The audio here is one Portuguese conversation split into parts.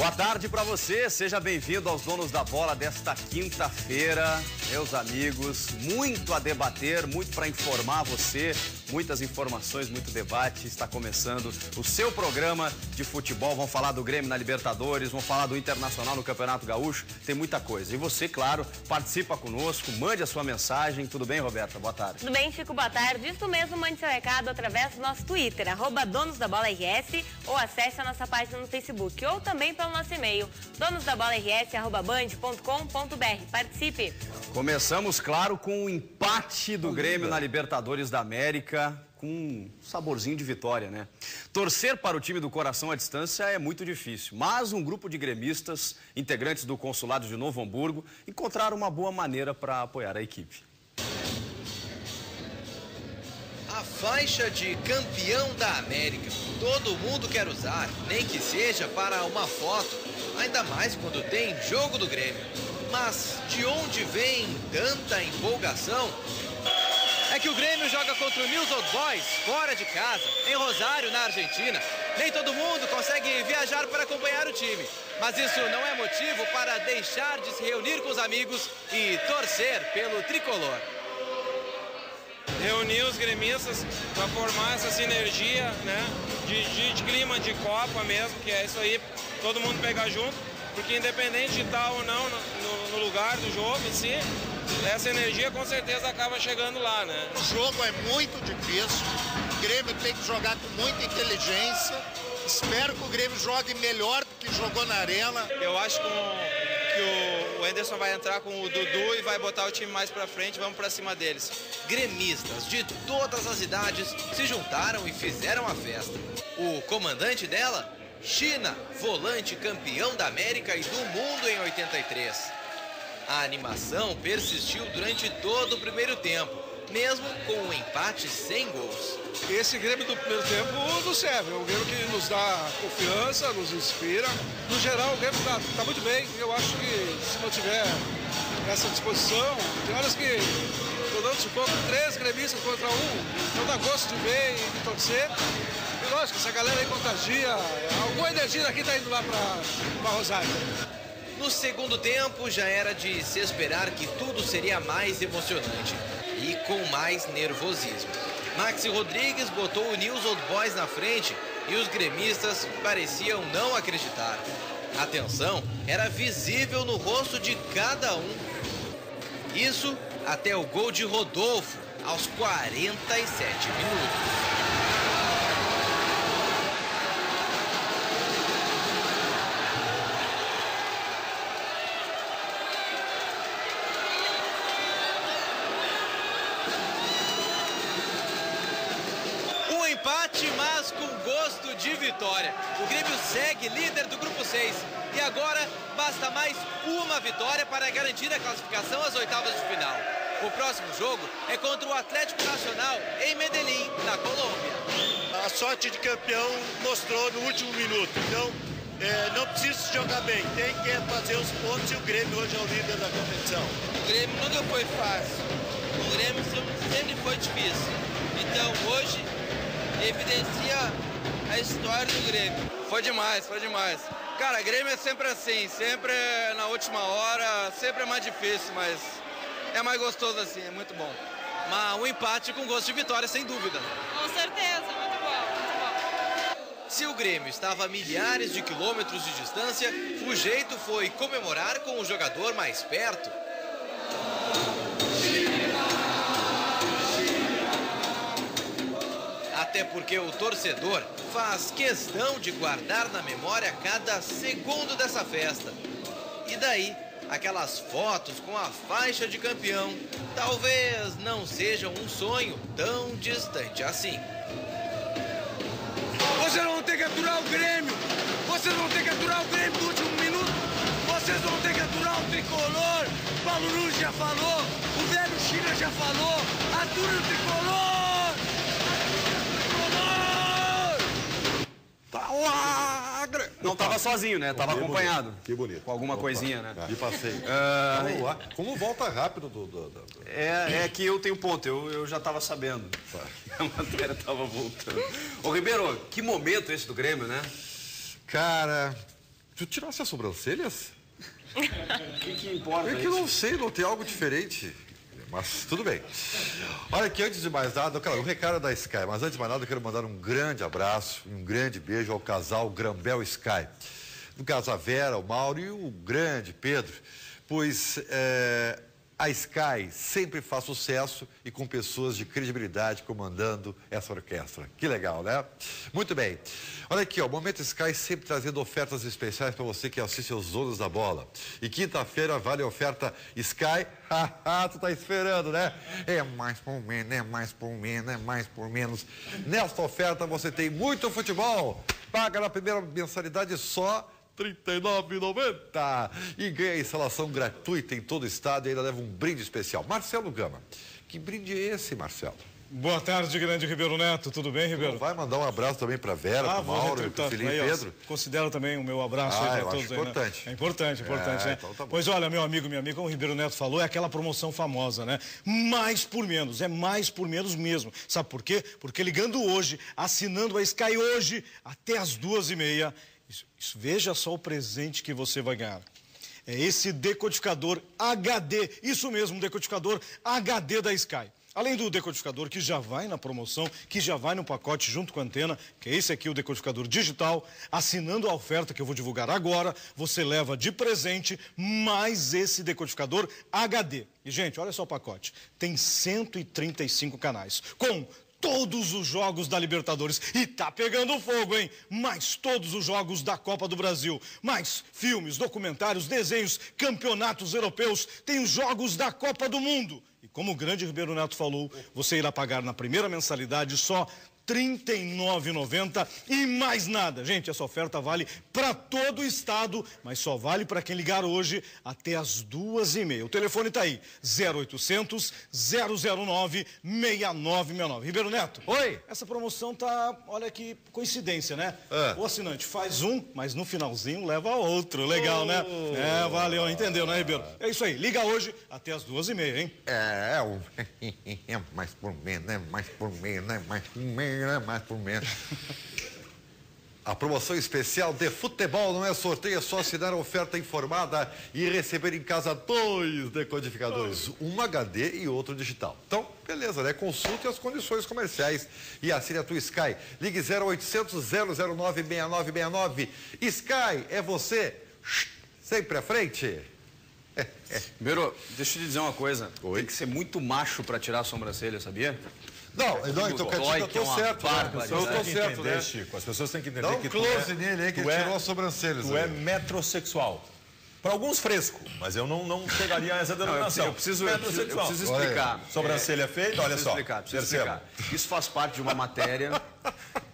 Boa tarde para você, seja bem-vindo aos donos da bola desta quinta-feira. Meus amigos, muito a debater, muito para informar você, muitas informações, muito debate. Está começando o seu programa de futebol. Vamos falar do Grêmio na Libertadores, vamos falar do Internacional no Campeonato Gaúcho, tem muita coisa. E você, claro, participa conosco, mande a sua mensagem. Tudo bem, Roberta? Boa tarde. Tudo bem, Chico? Boa tarde. Isso mesmo, mande seu recado através do nosso Twitter, arroba Donos da Bola RS, ou acesse a nossa página no Facebook, ou também pelo nosso e-mail, donosdabola.rs@band.com.br. Participe. Começamos, claro, com o empate do Grêmio na Libertadores da América, com um saborzinho de vitória, né? Torcer para o time do coração à distância é muito difícil, mas um grupo de gremistas, integrantes do consulado de Novo Hamburgo, encontraram uma boa maneira para apoiar a equipe. A faixa de campeão da América. Todo mundo quer usar, nem que seja para uma foto, ainda mais quando tem jogo do Grêmio. Mas de onde vem tanta empolgação? É que o Grêmio joga contra o News Old Boys, fora de casa, em Rosário, na Argentina. Nem todo mundo consegue viajar para acompanhar o time. Mas isso não é motivo para deixar de se reunir com os amigos e torcer pelo tricolor reunir os gremistas para formar essa sinergia, né? De, de, de, clima de Copa mesmo, que é isso aí, todo mundo pegar junto, porque independente de estar ou não no, no lugar do jogo em si, essa energia com certeza acaba chegando lá, né? O jogo é muito difícil, o Grêmio tem que jogar com muita inteligência. Espero que o Grêmio jogue melhor do que jogou na arena. Eu acho que o, o Anderson vai entrar com o Dudu e vai botar o time mais pra frente, vamos pra cima deles. Gremistas de todas as idades se juntaram e fizeram a festa. O comandante dela, China, volante campeão da América e do mundo em 83. A animação persistiu durante todo o primeiro tempo, mesmo com um empate sem gols. Esse Grêmio do primeiro tempo nos serve, é um Grêmio que nos dá confiança, nos inspira. No geral, o Grêmio está tá muito bem. Eu acho que se mantiver essa disposição, tem horas que estou dando sufoco, três gremistas contra um, não dá gosto de ver e de torcer. Lógico, essa galera aí contagia, alguma energia daqui está indo lá para Rosário. No segundo tempo, já era de se esperar que tudo seria mais emocionante e com mais nervosismo. Maxi Rodrigues botou o News Old Boys na frente e os gremistas pareciam não acreditar. A tensão era visível no rosto de cada um. Isso até o gol de Rodolfo aos 47 minutos. de vitória. O Grêmio segue líder do grupo 6 e agora basta mais uma vitória para garantir a classificação às oitavas de final. O próximo jogo é contra o Atlético Nacional em Medellín, na Colômbia. A sorte de campeão mostrou no último minuto, então é, não precisa jogar bem, tem que fazer os pontos e o Grêmio hoje é o líder da competição. O Grêmio nunca foi fácil, o Grêmio sempre foi difícil. Então hoje evidencia a história do Grêmio. Foi demais, foi demais. Cara, Grêmio é sempre assim, sempre na última hora, sempre é mais difícil, mas é mais gostoso assim, é muito bom. Mas um empate com gosto de vitória, sem dúvida. Com certeza, muito bom, muito bom. Se o Grêmio estava a milhares de quilômetros de distância, o jeito foi comemorar com o jogador mais perto. Até porque o torcedor faz questão de guardar na memória cada segundo dessa festa. E daí, aquelas fotos com a faixa de campeão talvez não sejam um sonho tão distante assim. Vocês vão ter que aturar o Grêmio! Vocês vão ter que aturar o Grêmio no último minuto! Vocês vão ter que aturar o tricolor! Paulo Nunes já falou, o velho China já falou, atura o tricolor! Lagre! Não estava sozinho, né? Tava acompanhado. Bonito. Que bonito. Com alguma Opa. coisinha, né? E passei. Uh... Vamos lá. Como volta rápido do. do, do... É, é que eu tenho ponto, eu, eu já estava sabendo. Tá. A matéria estava voltando. Ô, Ribeiro, que momento esse do Grêmio, né? Cara, Tu tirasse as sobrancelhas? O que, que importa É que eu não sei, não tem algo diferente. Mas tudo bem. Olha aqui, antes de mais nada, claro, o recado é da Sky, mas antes de mais nada, eu quero mandar um grande abraço e um grande beijo ao casal Grambel Sky. No caso, a Vera, o Mauro e o grande Pedro, pois é, a Sky sempre faz sucesso e com pessoas de credibilidade comandando essa orquestra. Que legal, né? Muito bem. Olha aqui, ó, o Momento Sky sempre trazendo ofertas especiais para você que assiste aos Donos da Bola. E quinta-feira vale a oferta Sky. Tu tá esperando, né? É mais por menos, é mais por menos, é mais por menos. Nesta oferta você tem muito futebol. Paga na primeira mensalidade só 39,90 e ganha instalação gratuita em todo o estado e ainda leva um brinde especial. Marcelo Gama, que brinde é esse, Marcelo? Boa tarde, grande Ribeiro Neto. Tudo bem, Ribeiro? Vai mandar um abraço também para Vera, Ah, para Mauro, para Felipe aí, ó, Pedro. Considero também o meu abraço Ah, para todos aí, né? importante. É importante, importante, É, né? então tá. Pois olha, meu amigo, minha amiga, como o Ribeiro Neto falou, é aquela promoção famosa, né? Mais por menos, é mais por menos mesmo. Sabe por quê? Porque ligando hoje, assinando a Sky hoje, até as duas e meia, isso- isso- veja só o presente que você vai ganhar. É esse decodificador HD, isso mesmo, decodificador HD da Sky. Além do decodificador que já vai na promoção, que já vai no pacote junto com a antena, que é esse aqui, o decodificador digital, assinando a oferta que eu vou divulgar agora, você leva de presente mais esse decodificador HD. E, gente, olha só o pacote. Tem 135 canais, com todos os jogos da Libertadores. E tá pegando fogo, hein? Mais todos os jogos da Copa do Brasil. Mais filmes, documentários, desenhos, campeonatos europeus. Tem os jogos da Copa do Mundo. E como o grande Ribeiro Neto falou, você irá pagar na primeira mensalidade só 39,90 e mais nada. Gente, essa oferta vale para todo o estado, mas só vale para quem ligar hoje até as duas e meia. O telefone está aí, 0800 009 6969. Ribeiro Neto. Oi. Essa promoção tá, olha que coincidência, né? É. O assinante faz um, mas no finalzinho leva outro. Legal, né? É, valeu, entendeu, né, Ribeiro? É isso aí, liga hoje até as duas e meia, hein? É, é, é mais por menos, é mais por menos, é mais por menos, é mais por menos. A promoção especial de futebol não é sorteio, é só assinar a oferta informada e receber em casa dois decodificadores, um HD e outro digital. Então, beleza, né? Consulte as condições comerciais e assine a tua Sky. Ligue 0800 009 6969. Sky é você sempre à frente. Ribeiro, deixa eu te dizer uma coisa. Tem que ser muito macho para tirar a sobrancelha, sabia? Não, não, então dizer que eu que é tô certo, né? barbaridade. Eu tô certo, entender, né? Chico. As pessoas têm que entender Dá um que close é, nele aí, que ele é- tirou as sobrancelhas. Tu é metrosexual. Para alguns fresco, mas eu não, não chegaria a essa Não, eu denominação. preciso, eu preciso, eu preciso Olha explicar. Sobrancelha feita, olha Preciso só. explicar, preciso Perceba. explicar. Isso faz parte de uma matéria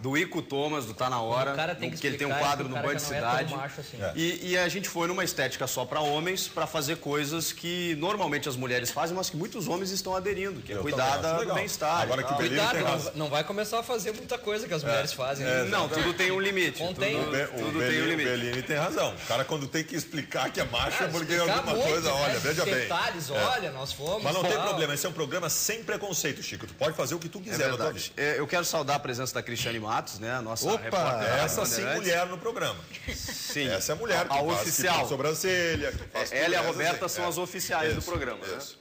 do Ico Thomas, do Tá Na Hora, O cara tem que que ele tem um quadro o no Band não é Cidade. macho assim. E, e a gente foi numa estética só para homens, para fazer coisas que normalmente as mulheres fazem, mas que muitos homens estão aderindo, que é Eu cuidar da- do bem-estar. Agora que o Cuidado, tem não, não vai começar a fazer muita coisa que as mulheres fazem. né? Não, tudo tem um limite. Contém. Tudo, O, o tudo tem um Bellini, limite. Bellini tem razão. O cara, quando tem que explicar que é macho, é porque alguma muito, coisa, né? olha, veja bem. Detalhes, É. olha, nós fomos. Mas não tem problema, esse é um programa sem preconceito, Chico. Tu pode fazer o que tu É quiser na tua verdade. vida. É, eu quero saudar a presença da Cristiane Matos, né? A nossa Opa, repórter Essa sim, mulher no programa. Sim. Essa é a mulher. A, que a faz, que oficial. põe sobrancelha. que Ela e a Roberta assim. são É. as oficiais do Isso, programa, né? isso.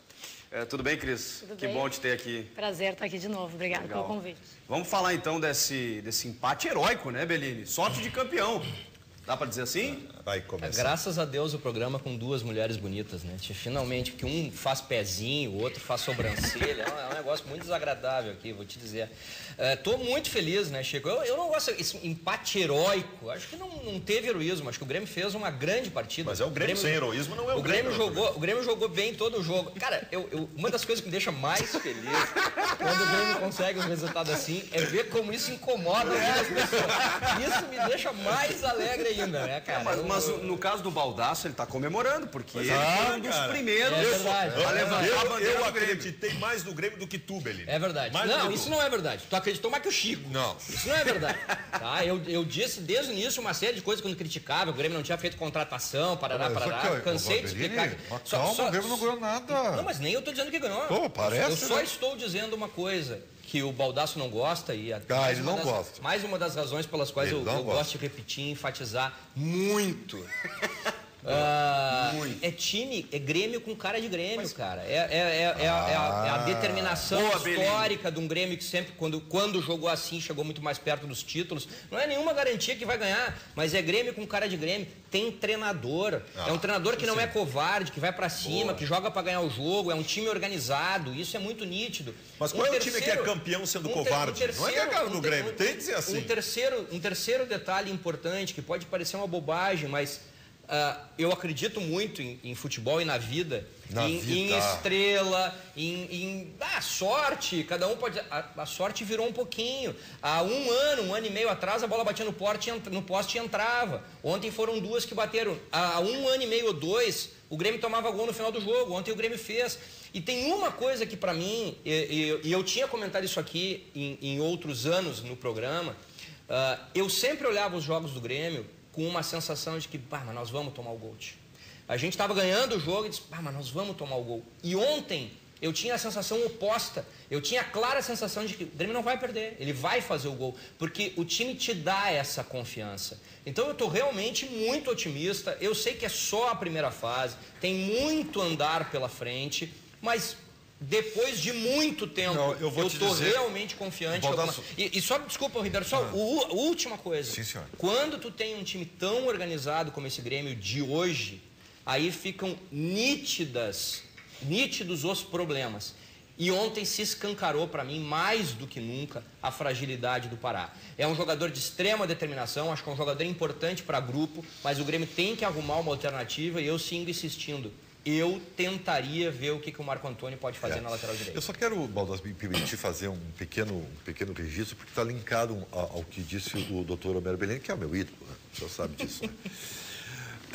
É, tudo bem, Cris? Tudo que bem. bom te ter aqui. Prazer estar aqui de novo. Obrigada Legal. pelo convite. Vamos falar então desse, desse empate heróico, né, Bellini? Sorte de campeão. Dá pra dizer assim? Vai começar. Graças a Deus o programa com duas mulheres bonitas, né? Finalmente, que um faz pezinho, o outro faz sobrancelha. É um- é negócio muito desagradável aqui, vou te dizer. É, tô muito feliz, né, Chico? Eu, eu não gosto desse empate heróico. Acho que não, não teve heroísmo. Acho que o Grêmio fez uma grande partida. Mas é o Grêmio sem heroísmo, não é o o Grêmio. Grêmio, jogou, o Grêmio jogou bem todo o jogo. Cara, eu, eu- uma das coisas que me deixa mais feliz quando o Grêmio consegue um resultado assim é ver como isso incomoda algumas pessoas. Isso me deixa mais alegre ainda, né, cara? Mas, Eu- mas no caso do Baldaço, ele tá comemorando, porque ele Ah, foi um dos cara. primeiros É verdade. a levantar a Eu, bandeira eu do Grêmio. acreditei mais no Grêmio do que tu, Belino. É verdade. Mais do não, que isso não é verdade. Tu acreditou mais que o Chico. Não. Isso não é verdade. Tá? Eu, eu disse desde o início uma série de coisas quando criticava, o Grêmio não tinha feito contratação, parará, Mas, parará. que, Cansei de explicar. mas Só- calma, só- o Grêmio não ganhou nada. Não, mas nem eu tô dizendo que ganhou. Pô, parece, Eu só né? estou dizendo uma coisa. Que o Baldasso não gosta e a- Ah, mais ele uma não das- gosta. Mais uma das razões pelas quais Ele eu, eu gosto de repetir e enfatizar muito. Ah, é time, é Grêmio com cara de Grêmio, cara. É, é- é- é a, é a- é a Ah. determinação Boa, histórica de um Grêmio que sempre, quando, quando jogou assim, chegou muito mais perto dos títulos. Não é nenhuma garantia que vai ganhar, mas é Grêmio com cara de Grêmio. Tem treinador. é um treinador que não é covarde, que vai pra cima, que joga pra ganhar o jogo. É um time organizado. Isso é muito nítido. Mas qual é o time que é campeão sendo ter- covarde? Não é que é a cara do ter- Grêmio, tem que dizer assim. Um terceiro, um terceiro detalhe importante, que pode parecer uma bobagem, mas ah, eu acredito muito em, em futebol e na vida. Na em, vida. em estrela, em, em ah, sorte. Cada um pode. A, a sorte virou um pouquinho. Há um ano, um ano e meio atrás, a bola batia no, porte, no poste e entrava. Ontem foram duas que bateram. Há um ano e meio ou dois, o Grêmio tomava gol no final do jogo. Ontem o Grêmio fez. E tem uma coisa que para mim, e, e- e eu tinha comentado isso aqui em, outros anos no programa, ah, eu sempre olhava os jogos do Grêmio com uma sensação de que, pá, mas nós vamos tomar o gol. tio." A gente estava ganhando o jogo e disse, pá, mas nós vamos tomar o gol. E ontem eu tinha a sensação oposta. Eu tinha a clara sensação de que o Grêmio não vai perder, ele vai fazer o gol, porque o time te dá essa confiança. Então eu estou realmente muito otimista. Eu sei que é só a primeira fase, tem muito andar pela frente, mas depois de muito tempo, Não, eu vou te estou dizer- realmente confiante. Alguma- E, e só, desculpa, Ribeiro, só u- a última coisa. Sim, senhor. Quando tu tem um time tão organizado como esse Grêmio de hoje, aí ficam nítidas, nítidos os problemas. E ontem se escancarou para mim mais do que nunca a fragilidade do Pará. É um jogador de extrema determinação, acho que é um jogador importante para grupo, mas o Grêmio tem que arrumar uma alternativa e eu sigo insistindo. Eu tentaria ver o que, que o Marco Antônio pode fazer É. na lateral direita. Eu só quero, Baldas, me permitir fazer um pequeno, um pequeno registro, porque está linkado ao, que disse o doutor Homero Belém, que é o meu ídolo, né? o senhor sabe disso. Né?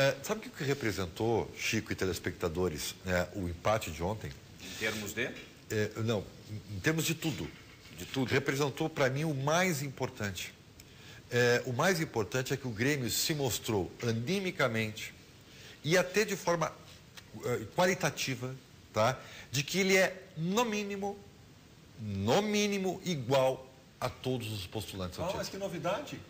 É, sabe o que representou, Chico e telespectadores, né, o empate de ontem? Em termos de. É, não, em- termos de tudo. De tudo. Representou para mim o mais importante. É, o mais importante é que o Grêmio se mostrou animicamente e até de forma qualitativa, tá? De que ele é, no mínimo, no mínimo, igual a todos os postulantes Ah, mas que novidade.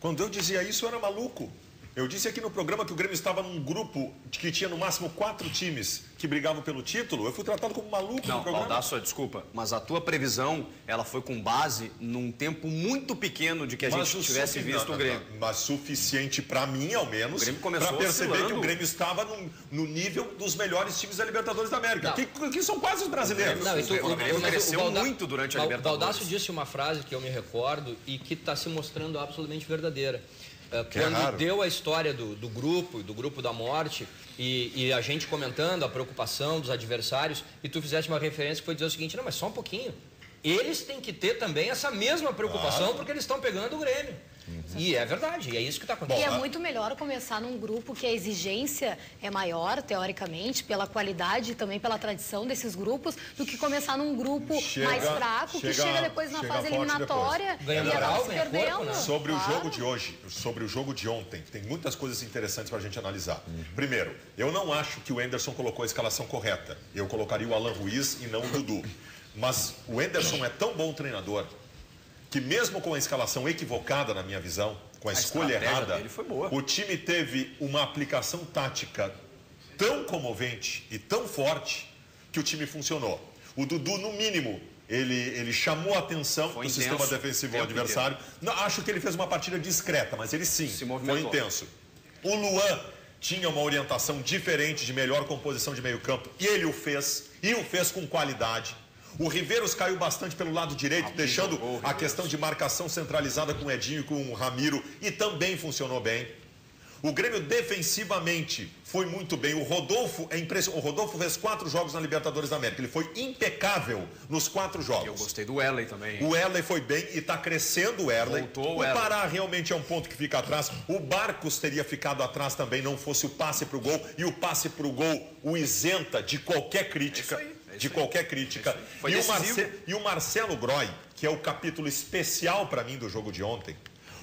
Quando eu dizia isso, eu era maluco. Eu disse aqui no programa que o Grêmio estava num grupo que tinha no máximo quatro times que brigavam pelo título. Eu fui tratado como maluco Não, no programa. Baldasso, desculpa, mas a tua previsão, ela foi com base num tempo muito pequeno de que a gente o tivesse visto não, o Grêmio. não, Mas suficiente para mim, ao menos, O Grêmio começou para perceber oscilando. que o Grêmio estava no, no nível dos melhores times da Libertadores da América, que, que são quase os brasileiros. Não, e tu- O Grêmio mas cresceu Balda- muito durante a Libertadores. Baldasso disse uma frase que eu me recordo e que está se mostrando absolutamente verdadeira. Eh, Que é Quando raro. deu a história do, do grupo, do grupo da morte, e, e a gente comentando a preocupação dos adversários, e tu fizeste uma referência que foi dizer o seguinte, não, mas só um pouquinho. Eles têm que ter também essa mesma preocupação, porque eles estão pegando o Grêmio. E é verdade, e é isso que está E acontecendo. é muito melhor começar num grupo que a exigência é maior, teoricamente, pela qualidade e também pela tradição desses grupos, do que começar num grupo Chega- mais fraco, que chega- chega depois na chega fase eliminatória depois. Ganha e moral, acaba se ganha corpo, perdendo. né? Sobre o Claro. jogo de hoje, sobre o jogo de ontem, tem muitas coisas interessantes para a gente analisar. Primeiro, eu não acho que o Enderson colocou a escalação correta. Eu colocaria o Alan Ruiz e não o Dudu. Mas o Enderson é tão bom treinador que mesmo com a escalação equivocada, na minha visão, com a, A escolha errada, o time teve uma aplicação tática tão comovente e tão forte que o time funcionou. O Dudu, no mínimo, ele, ele chamou a atenção Foi do intenso sistema defensivo adversário. Não, acho que ele fez uma partida discreta, mas ele sim foi intenso. O Luan tinha uma orientação diferente de melhor composição de meio campo e ele o fez, e o fez com qualidade. O Riveiros caiu bastante pelo lado direito, deixando a questão de marcação centralizada com o Edinho e com o Ramiro, e também funcionou bem. O Grêmio defensivamente foi muito bem. O Rodolfo é impressionante. O Rodolfo fez quatro jogos na Libertadores da América. Ele foi impecável nos quatro jogos. Eu gostei do Ellen também. O Erley foi bem e está crescendo o Erley. Voltou o o Erley. Pará realmente é um ponto que fica atrás. O Barcos teria ficado atrás também, não fosse o passe para o gol. E o passe para o gol o isenta de qualquer crítica. É isso aí, de aí. qualquer crítica. É e, o. Marce- e o Marcelo Groy, que é o capítulo especial para mim do jogo de ontem.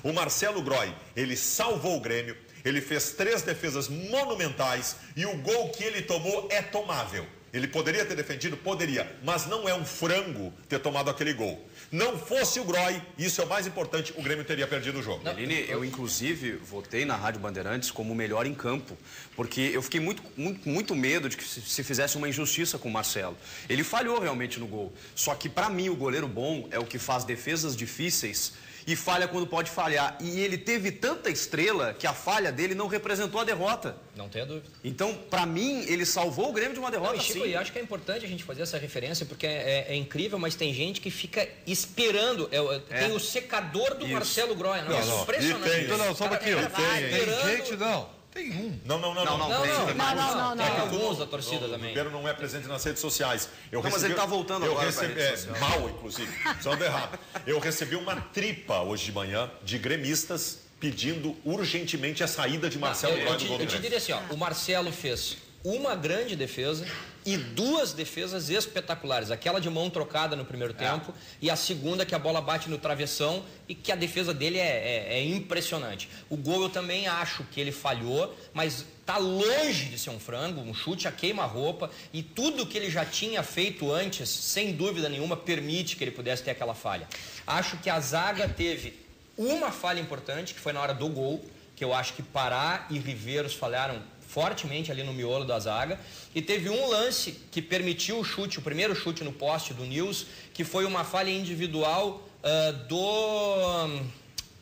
O Marcelo Groy, ele salvou o Grêmio. Ele fez três defesas monumentais e o gol que ele tomou é tomável. Ele poderia ter defendido? Poderia. Mas não é um frango ter tomado aquele gol. Não fosse o Groy, isso é o mais importante, o Grêmio teria perdido o jogo. Aline, eu inclusive votei na Rádio Bandeirantes como o melhor em campo, porque eu fiquei muito, muito, muito medo de que se, se fizesse uma injustiça com o Marcelo. Ele falhou realmente no gol. Só que para mim o goleiro bom é o que faz defesas difíceis e falha quando pode falhar. E ele teve tanta estrela que a falha dele não representou a derrota. Não tenha dúvida. Então, para mim, ele salvou o Grêmio de uma derrota Não, e Chico, sim. e acho que é importante a gente fazer essa referência, porque é, é- é incrível, mas tem gente que fica esperando. É, é- Tem o secador do Isso. Marcelo Groia, não, Não, é não. impressionante. Tem- Não, não, só um pouquinho. Tem, vai tem esperando- gente, não. Tem um. Não, não, não. Não, não, Não, tem, não, tem não, mais. não, não, É que não. Alguns não- da torcida o também. Ribeiro não é presente nas redes sociais. Eu Não, mas ele tá voltando eu agora recebi, é, mal, inclusive. Só ando errado. Eu recebi uma tripa hoje de manhã de gremistas pedindo urgentemente a saída de Marcelo eu, eu Groy te, eu te diria assim, ó, o Marcelo fez uma grande defesa e duas defesas espetaculares. Aquela de mão trocada no primeiro tempo e a segunda que a bola bate no travessão e que a defesa dele é, é- é impressionante. O gol eu também acho que ele falhou, mas tá longe de ser um frango, um chute a queima-roupa e tudo que ele já tinha feito antes, sem dúvida nenhuma, permite que ele pudesse ter aquela falha. Acho que a zaga teve uma falha importante, que foi na hora do gol, que eu acho que Pará e Riveiros falharam fortemente ali no miolo da zaga. E teve um lance que permitiu o chute, o primeiro chute no poste do Nils, que foi uma falha individual ah, do.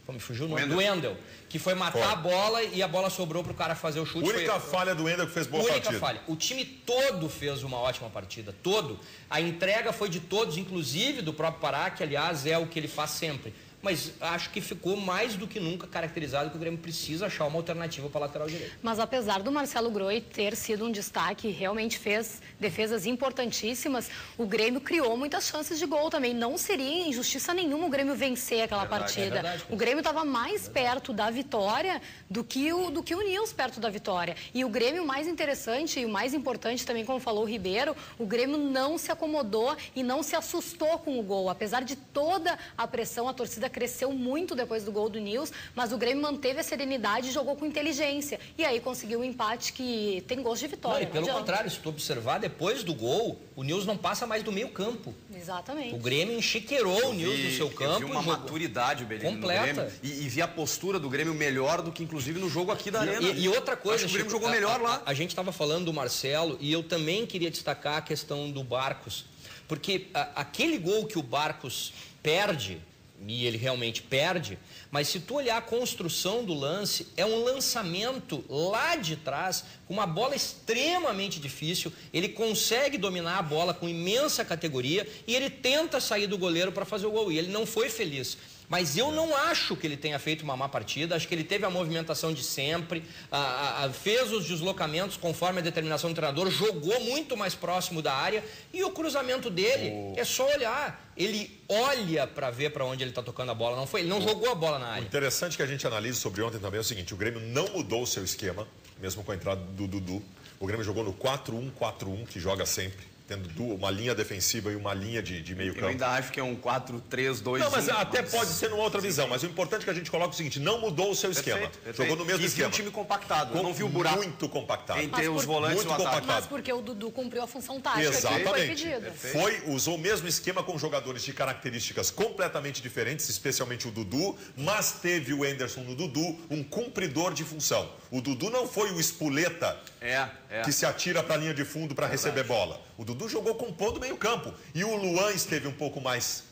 Como me fugiu o nome? Do Wendel. Que foi matar Foi. a bola e a bola sobrou pro cara fazer o chute. Única Foi- falha do Wendel que fez boa Única partida. falha. O time todo fez uma ótima partida, todo. A entrega foi de todos, inclusive do próprio Pará, que aliás é o que ele faz sempre. Mas acho que ficou mais do que nunca caracterizado que o Grêmio precisa achar uma alternativa para lateral direito. Mas apesar do Marcelo Groi ter sido um destaque, realmente fez defesas importantíssimas, o Grêmio criou muitas chances de gol também. Não seria injustiça nenhuma o Grêmio vencer aquela Verdade, partida. é verdade, o Grêmio estava mais perto da vitória do que, o, do que o Nils perto da vitória. E o Grêmio mais interessante e o mais importante também, como falou o Ribeiro, o Grêmio não se acomodou e não se assustou com o gol. Apesar de toda a pressão, a torcida cresceu muito depois do gol do Nils, mas o Grêmio manteve a serenidade e jogou com inteligência. E aí conseguiu um empate que tem gosto de Não, vitória. e não pelo adianta. contrário, se tu observar, depois do gol, o Nils não passa mais do meio campo. Exatamente. O Grêmio enchiqueirou o Nils no seu Eu campo. vi uma e jogou- maturidade, Belino, Completa. no Grêmio. E, e vi a postura do Grêmio melhor do que, inclusive, no jogo aqui da Arena. E, e outra coisa, Acho que o Grêmio Chico, jogou a- melhor a- lá. A, gente estava falando do Marcelo e eu também queria destacar a questão do Barcos. Porque a- aquele gol que o Barcos perde, e ele realmente perde, mas se tu olhar a construção do lance, é um lançamento lá de trás, com uma bola extremamente difícil. Ele consegue dominar a bola com imensa categoria e ele tenta sair do goleiro para fazer o gol. E ele não foi feliz. Mas eu não acho que ele tenha feito uma má partida. Acho que ele teve a movimentação de sempre, a- a- fez os deslocamentos conforme a determinação do treinador, jogou muito mais próximo da área e o cruzamento dele é só olhar. Ele olha para ver para onde ele está tocando a bola. Não foi, ele não jogou a bola na O área. interessante que a gente analisa sobre ontem também é o seguinte: o Grêmio não mudou o seu esquema, mesmo com a entrada do Dudu. O Grêmio jogou no 4-1-4-1, que joga sempre, tendo uma linha defensiva e uma linha de, de meio Eu campo. ainda acho que é um 4-3-2. Não, mas até pode ser numa outra visão, mas o importante é que a gente coloca o seguinte: não mudou o seu esquema. Perfeito, perfeito. Jogou no mesmo e esquema. viu o time compactado. Com- não viu o buraco Muito compactado. entre Mas os por- volantes muito e o ataque. compactado. Mas porque o Dudu cumpriu a função tática que foi Exatamente. pedida. Foi, usou o mesmo esquema com jogadores de características completamente diferentes, especialmente o Dudu, mas teve o Enderson no Dudu, um cumpridor de função. O Dudu não foi o espuleta É, é. que se atira para a linha de fundo para receber bola. O Dudu jogou compondo meio campo. E o Luan esteve um pouco mais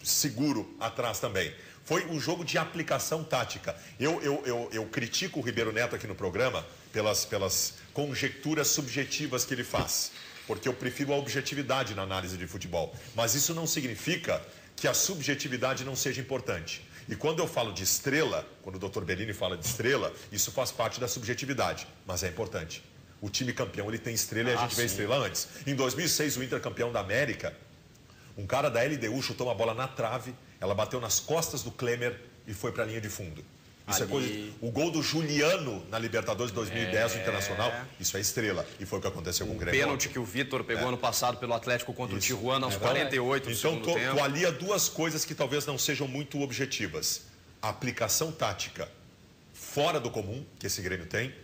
seguro atrás também. Foi um jogo de aplicação tática. Eu, eu, eu, eu critico o Ribeiro Neto aqui no programa pelas, pelas conjecturas subjetivas que ele faz. Porque eu prefiro a objetividade na análise de futebol. Mas isso não significa que a subjetividade não seja importante. E quando eu falo de estrela, quando o Dr. Bellini fala de estrela, isso faz parte da subjetividade, mas é importante. O time campeão ele tem estrela e a Ah, gente vê sim. estrela antes. Em 2006, o Inter campeão da América, um cara da LDU chutou uma bola na trave, ela bateu nas costas do Klemer e foi para a linha de fundo. Isso Ali- é coisa. O gol do Juliano na Libertadores de 2010, o Internacional, isso é estrela. E foi o que aconteceu com o Grêmio. Pênalti que o Vitor pegou ano passado pelo Atlético contra o Isso. Tijuana aos É 48 do Então, tu, tu alia duas coisas que talvez não sejam muito objetivas. A aplicação tática fora do comum, que esse Grêmio tem,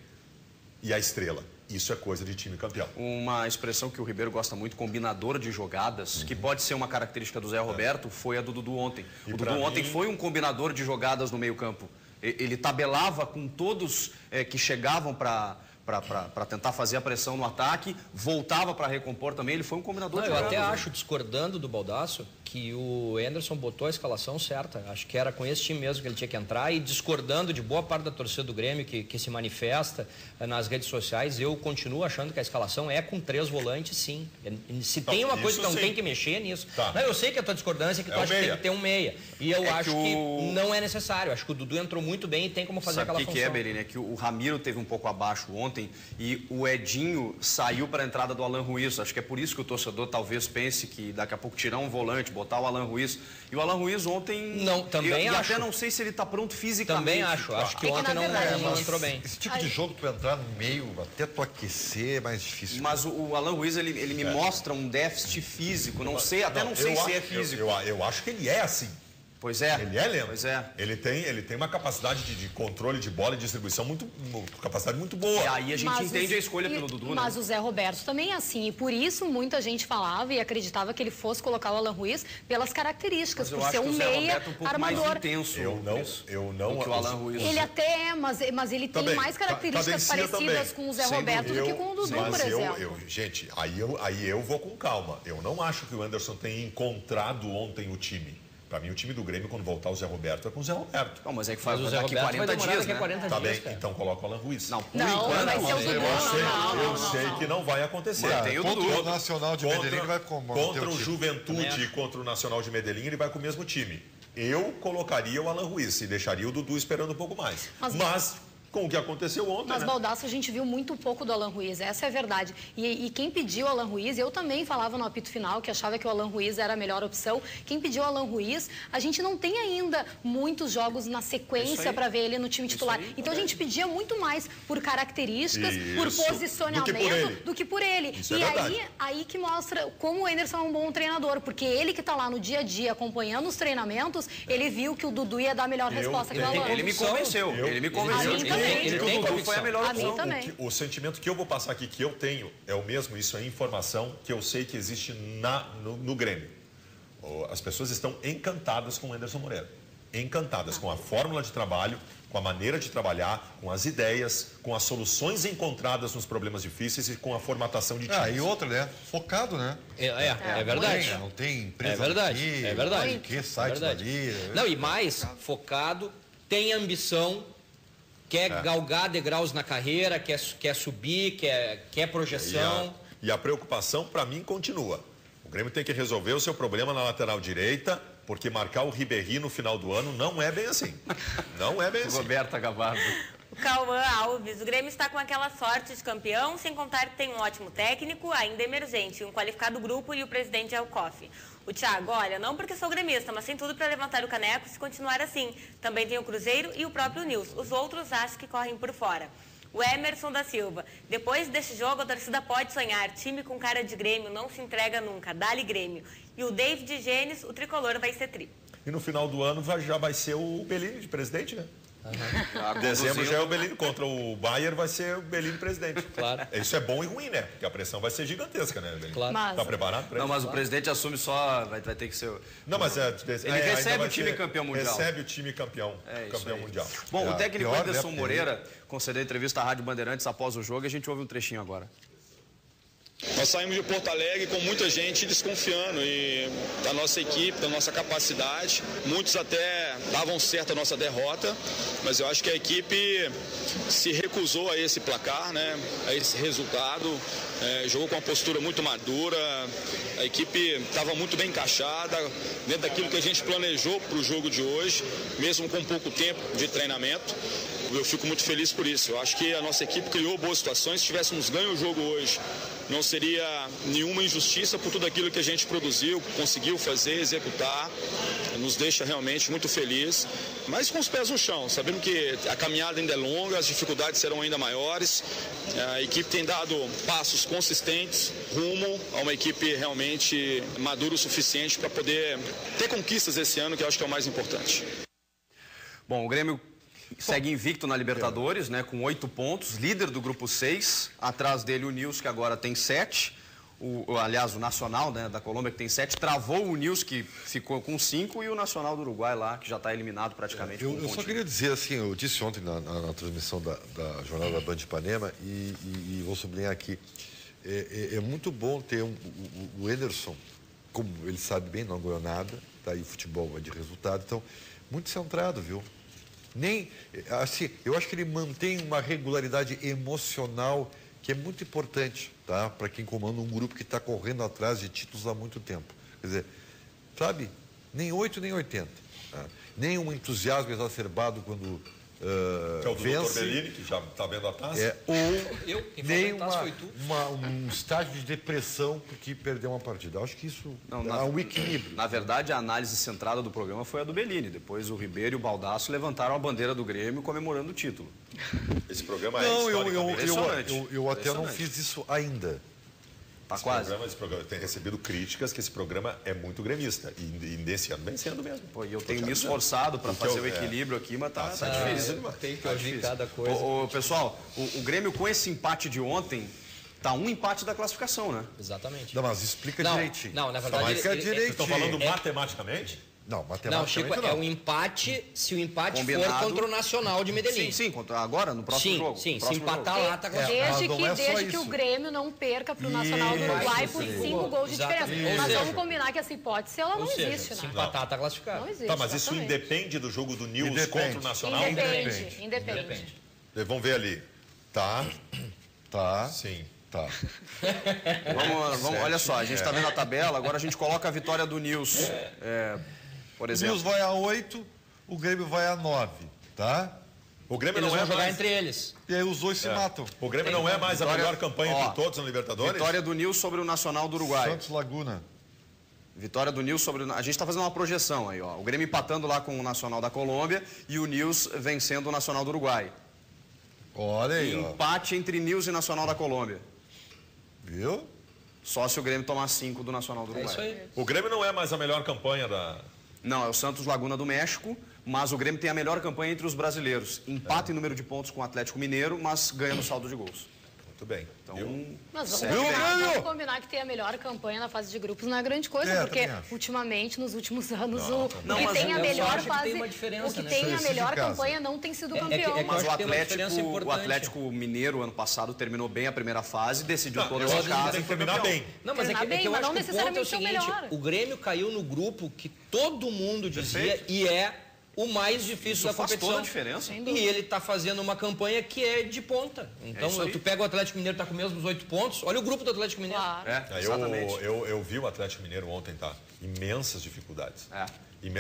e a estrela. Isso é coisa de time campeão. Uma expressão que o Ribeiro gosta muito, combinador de jogadas, Uhum. que pode ser uma característica do Zé Roberto, foi a do Dudu ontem. É. E o Dudu ontem mim- foi um combinador de jogadas no meio-campo. E- Ele tabelava com todos eh, que chegavam para para tentar fazer a pressão no ataque, voltava para recompor também. Ele foi um combinador Não, de eu jogadas. até né? acho, discordando do Baldaço, que o Anderson botou a escalação certa. Acho que era com esse time mesmo que ele tinha que entrar e discordando de boa parte da torcida do Grêmio que, que se manifesta eh, nas redes sociais, eu continuo achando que a escalação é com três volantes, sim. Se tem Não, uma coisa que não sim. tem que mexer é nisso. Tá. Não, eu sei que a tua discordância é que É tu o acha que tem que ter um meia. E eu É que acho que, o- não é necessário. Acho que o Dudu entrou muito bem e tem como fazer Sabe o aquela que, que é, função. Belini? É que o Ramiro teve um pouco abaixo ontem e o Edinho saiu para a entrada do Alan Ruiz. Acho que é por isso que o torcedor talvez pense que daqui a pouco tirar um volante, botar o Alan Ruiz. E o Alan Ruiz ontem. Não, também e, e acho. até não sei se ele está pronto fisicamente. Também acho. Acho que É que, ontem na não, verdade, não entrou bem. Esse tipo de jogo, tu entrar no meio, até tu aquecer, é mais difícil. Mas o, o Alan Ruiz, ele, ele me mostra um déficit físico. Não sei, até não, sei eu se acho- é físico. Eu, eu, eu acho que ele é assim. Pois é. Ele é lento. Pois é. Ele tem, ele tem uma capacidade de, de controle de bola e distribuição muito, mu- capacidade muito boa. E aí a gente Mas entende os- a escolha e- pelo Dudu, Mas né? o Zé Roberto também é assim, e por isso muita gente falava e acreditava que ele fosse colocar o Alan Ruiz pelas características, Mas eu por ser um o Zé meia Roberto é um pouco mais armador. intenso. Eu não, eu não. do que o Alan Ruiz. Ele até é, mas, mas ele tem Também, mais ca- características cadencia parecidas também. com o Zé Sem Roberto dúvida. do que Eu- com o Dudu, mas por eu- exemplo. eu- gente, aí eu, aí eu vou com calma. Eu não acho que o Anderson tenha encontrado ontem o time. Pra mim, o time do Grêmio, quando voltar o Zé Roberto, é com o Zé Roberto. Não, mas é que faz o Zé Roberto vai 40 demorar dias, né? 40 Tá dias, bem, cara. então coloca o Alan Ruiz. Não, por Não, enquanto. vai ser o Eu Dudu. sei, Não, não, eu não, sei não. que não vai acontecer. Mas tem o contra Dudu. o Nacional de Medellín ele vai com- contra o. Juventude e contra o Nacional de Medellín, ele vai com o mesmo time. Eu colocaria o Alan Ruiz e deixaria o Dudu esperando um pouco mais. Mas- Mas, com o que aconteceu ontem, Mas, né? Baldaço, a gente viu muito pouco do Alan Ruiz, essa é a verdade. E, e quem pediu o Alan Ruiz, eu também falava no apito final que achava que o Alan Ruiz era a melhor opção. Quem pediu o Alan Ruiz, a gente não tem ainda muitos jogos na sequência para ver ele no time titular. aí, então a gente pedia muito mais por características, por Isso. posicionamento, Do que por ele. do que por ele. Isso é e aí, aí que mostra como o Anderson é um bom treinador, porque ele que está lá no dia a dia acompanhando os treinamentos, ele viu que o Dudu ia dar a melhor Eu- resposta que o ele- Alan. Ele me convenceu. Eu- ele me ele- convenceu ele de que Ele tem convicção. foi a melhor A mim opção. também. O, que- o sentimento que eu vou passar aqui, que eu tenho, é o mesmo, isso é informação que eu sei que existe na, no, no Grêmio. As pessoas estão encantadas com o Anderson Moreira. Encantadas com a fórmula de trabalho, com a maneira de trabalhar, com as ideias, com as soluções encontradas nos problemas difíceis e com a formatação de times. Ah, e outra, né? Focado, né? É, é, é verdade. Não tem empresa É verdade, aqui, é verdade. não tem que site É verdade. ali. Não, e mais, focado, tem ambição, quer É. galgar degraus na carreira, quer, quer subir, quer, quer E a, projeção. e a preocupação, para mim, continua. O Grêmio tem que resolver o seu problema na lateral direita, porque marcar o Ribéry no final do ano não é bem assim. Não é bem assim. Roberta Gavardo. O Cauã Alves, o Grêmio está com aquela sorte de campeão, sem contar que tem um ótimo técnico, ainda emergente, um qualificado grupo e o presidente é o Thiago, olha, não porque sou gremista, mas tem tudo para levantar o caneco se continuar assim. Também tem o Cruzeiro e o próprio Nils. Os outros acho que correm por fora. O Emerson da Silva, depois deste jogo a torcida pode sonhar, time com cara de Grêmio não se entrega nunca, dá-lhe Grêmio. E o David Gênesis, o tricolor vai ser tri. E no final do ano já vai ser o Belini de presidente, né? Tá Dezembro já é o Belini contra o Bayern, vai ser o Belini presidente. Claro. Isso é bom e ruim, né? Porque a pressão vai ser gigantesca, né, Belini? Claro. Mas- Tá preparado para Não, isso? mas o presidente assume só. Vai, vai ter que ser. o- Não, mas é, Ele é, recebe o time ser- campeão mundial. Recebe o time campeão, É isso campeão aí. mundial. Bom, É, o técnico pior, né, Anderson porque- Moreira concedeu entrevista à Rádio Bandeirantes após o jogo e a gente ouve um trechinho agora. Nós saímos de Porto Alegre com muita gente desconfiando e da nossa equipe, da nossa capacidade. Muitos até davam certo a nossa derrota, mas eu acho que a equipe se recusou a esse placar, né? A esse resultado. É, jogou com uma postura muito madura. A equipe estava muito bem encaixada dentro daquilo que a gente planejou para o jogo de hoje, mesmo com pouco tempo de treinamento. Eu fico muito feliz por isso. Eu acho que a nossa equipe criou boas situações. Se tivéssemos ganho o jogo hoje, não seria nenhuma injustiça por tudo aquilo que a gente produziu, conseguiu fazer, executar. Nos deixa realmente muito feliz, mas com os pés no chão, sabendo que a caminhada ainda é longa, as dificuldades serão ainda maiores. A equipe tem dado passos consistentes rumo a uma equipe realmente madura o suficiente para poder ter conquistas esse ano, que eu acho que é o mais importante. Bom, o Grêmio Segue invicto na Libertadores, né, com oito pontos, líder do grupo 6. Atrás dele o Nils, que agora tem sete. O, aliás, o Nacional né, da Colômbia, que tem sete, travou o Nils, que ficou com cinco, e o Nacional do Uruguai lá, que já está eliminado praticamente. Eu, com um eu só queria dizer assim, eu disse ontem na, na- na transmissão da, da jornada da Band de Ipanema e, e- e vou sublinhar aqui, é, é- é muito bom ter um- o, o Ederson, como ele sabe bem, não ganhou nada, tá aí o futebol é de resultado, então, muito centrado, viu? Nem, assim, eu acho que ele mantém uma regularidade emocional que é muito importante, tá? Para quem comanda um grupo que está correndo atrás de títulos há muito tempo. Quer dizer, sabe? Nem 8 nem 80. tá? Nem um entusiasmo exacerbado quando ah, Que é o do Dr. vence. Bellini, que já está vendo a taça. É, ou Eu, nem uma, foi tu. uma- um estágio de depressão porque perdeu uma partida. Acho que isso há um equilíbrio. Na verdade, a análise centrada do programa foi a do Bellini. Depois o Ribeiro e o Baldasso levantaram a bandeira do Grêmio comemorando o título. Esse programa Não, é eu, eu, eu, eu, eu até não fiz isso ainda. Tá esse quase. Programa, esse programa tem recebido críticas que esse programa é muito gremista. E, e nesse ano vem sendo mesmo. Pô, e eu tenho me esforçado para O fazer eu- o é. equilíbrio aqui, mas tá, tá Ah, difícil. Tem que Tá ouvir cada coisa. Ô, ô, pessoal, o, o Grêmio com esse empate de ontem, tá um empate da classificação, né? Exatamente. Não, mas explica Não, direitinho. não, na verdade, Explica ele- ele- direitinho. Vocês estão falando É- matematicamente? Não, Não, matemática Chico, é um empate se o empate Combinado. for contra o Nacional de Medellín. Sim, sim, contra- agora, no próximo sim, jogo. Sim, se empatar jogo. lá, tá É, classificado. Desde, mas que, não é desde que isso. o Grêmio não perca para o Nacional do Uruguai por Isso. cinco gols de diferença. Exatamente. Mas vamos combinar que essa hipótese ela não seja, existe, se né? empatar, tá classificado. Não existe. Tá, mas isso exatamente. independe do jogo do News Independe. contra o Nacional? Independe, independe. Depende. Vamos ver ali. Tá, Tá, sim. tá. Vamos, vamos, olha só, a gente está vendo a tabela, agora a gente coloca a vitória do Nils. é, por O exemplo. Nils vai a 8, o Grêmio vai a 9, tá? O Grêmio Eles não vão é jogar mais... entre eles. E aí os dois se matam. O Grêmio não é mais a Vitória- melhor campanha Ó, de todos na Libertadores? Vitória do Nils sobre o Nacional do Uruguai. Santos Laguna. Vitória do Nils sobre o... A gente está fazendo uma projeção aí, ó. O Grêmio empatando lá com o Nacional da Colômbia e o Nils vencendo o Nacional do Uruguai. Olha aí, ó. Empate entre Nils e Nacional da Colômbia. Viu? Só se o Grêmio tomar cinco do Nacional do É Uruguai. isso aí. O Grêmio não é mais a melhor campanha da... Não, é o Santos Laguna do México, mas o Grêmio tem a melhor campanha entre os brasileiros. Empata em número de pontos com o Atlético Mineiro, mas ganha no saldo de gols. Muito bem. Então, Mas vamos combinar, bem. vamos combinar que ter a melhor campanha na fase de grupos não é grande coisa, É, porque ultimamente, nos últimos anos, o, Não, o que mas tem eu a melhor que tem fase, uma diferença, o que né? tem a Isso de melhor campanha não tem sido É- é que- campeão. é que eu Mas o que tem uma Atlético, o. Atlético Mineiro, ano passado, terminou bem a primeira fase, decidiu Não, todas eu as que casas tem e que terminar campeão. bem. Não, mas é que, Terminar é que bem, eu mas acho não que o ponto é o necessariamente ser o seguinte, melhor. o Grêmio caiu no grupo que todo mundo dizia Perfeito. e é o mais difícil Isso da faz competição. toda a diferença. E ele está fazendo uma campanha que é de ponta. Então, isso aí. tu pega o Atlético Mineiro, tá com os mesmos oito pontos. Olha o grupo do Atlético Mineiro. Claro. É, É, exatamente. Eu, eu, eu vi o Atlético Mineiro ontem, tá? Imensas dificuldades. É.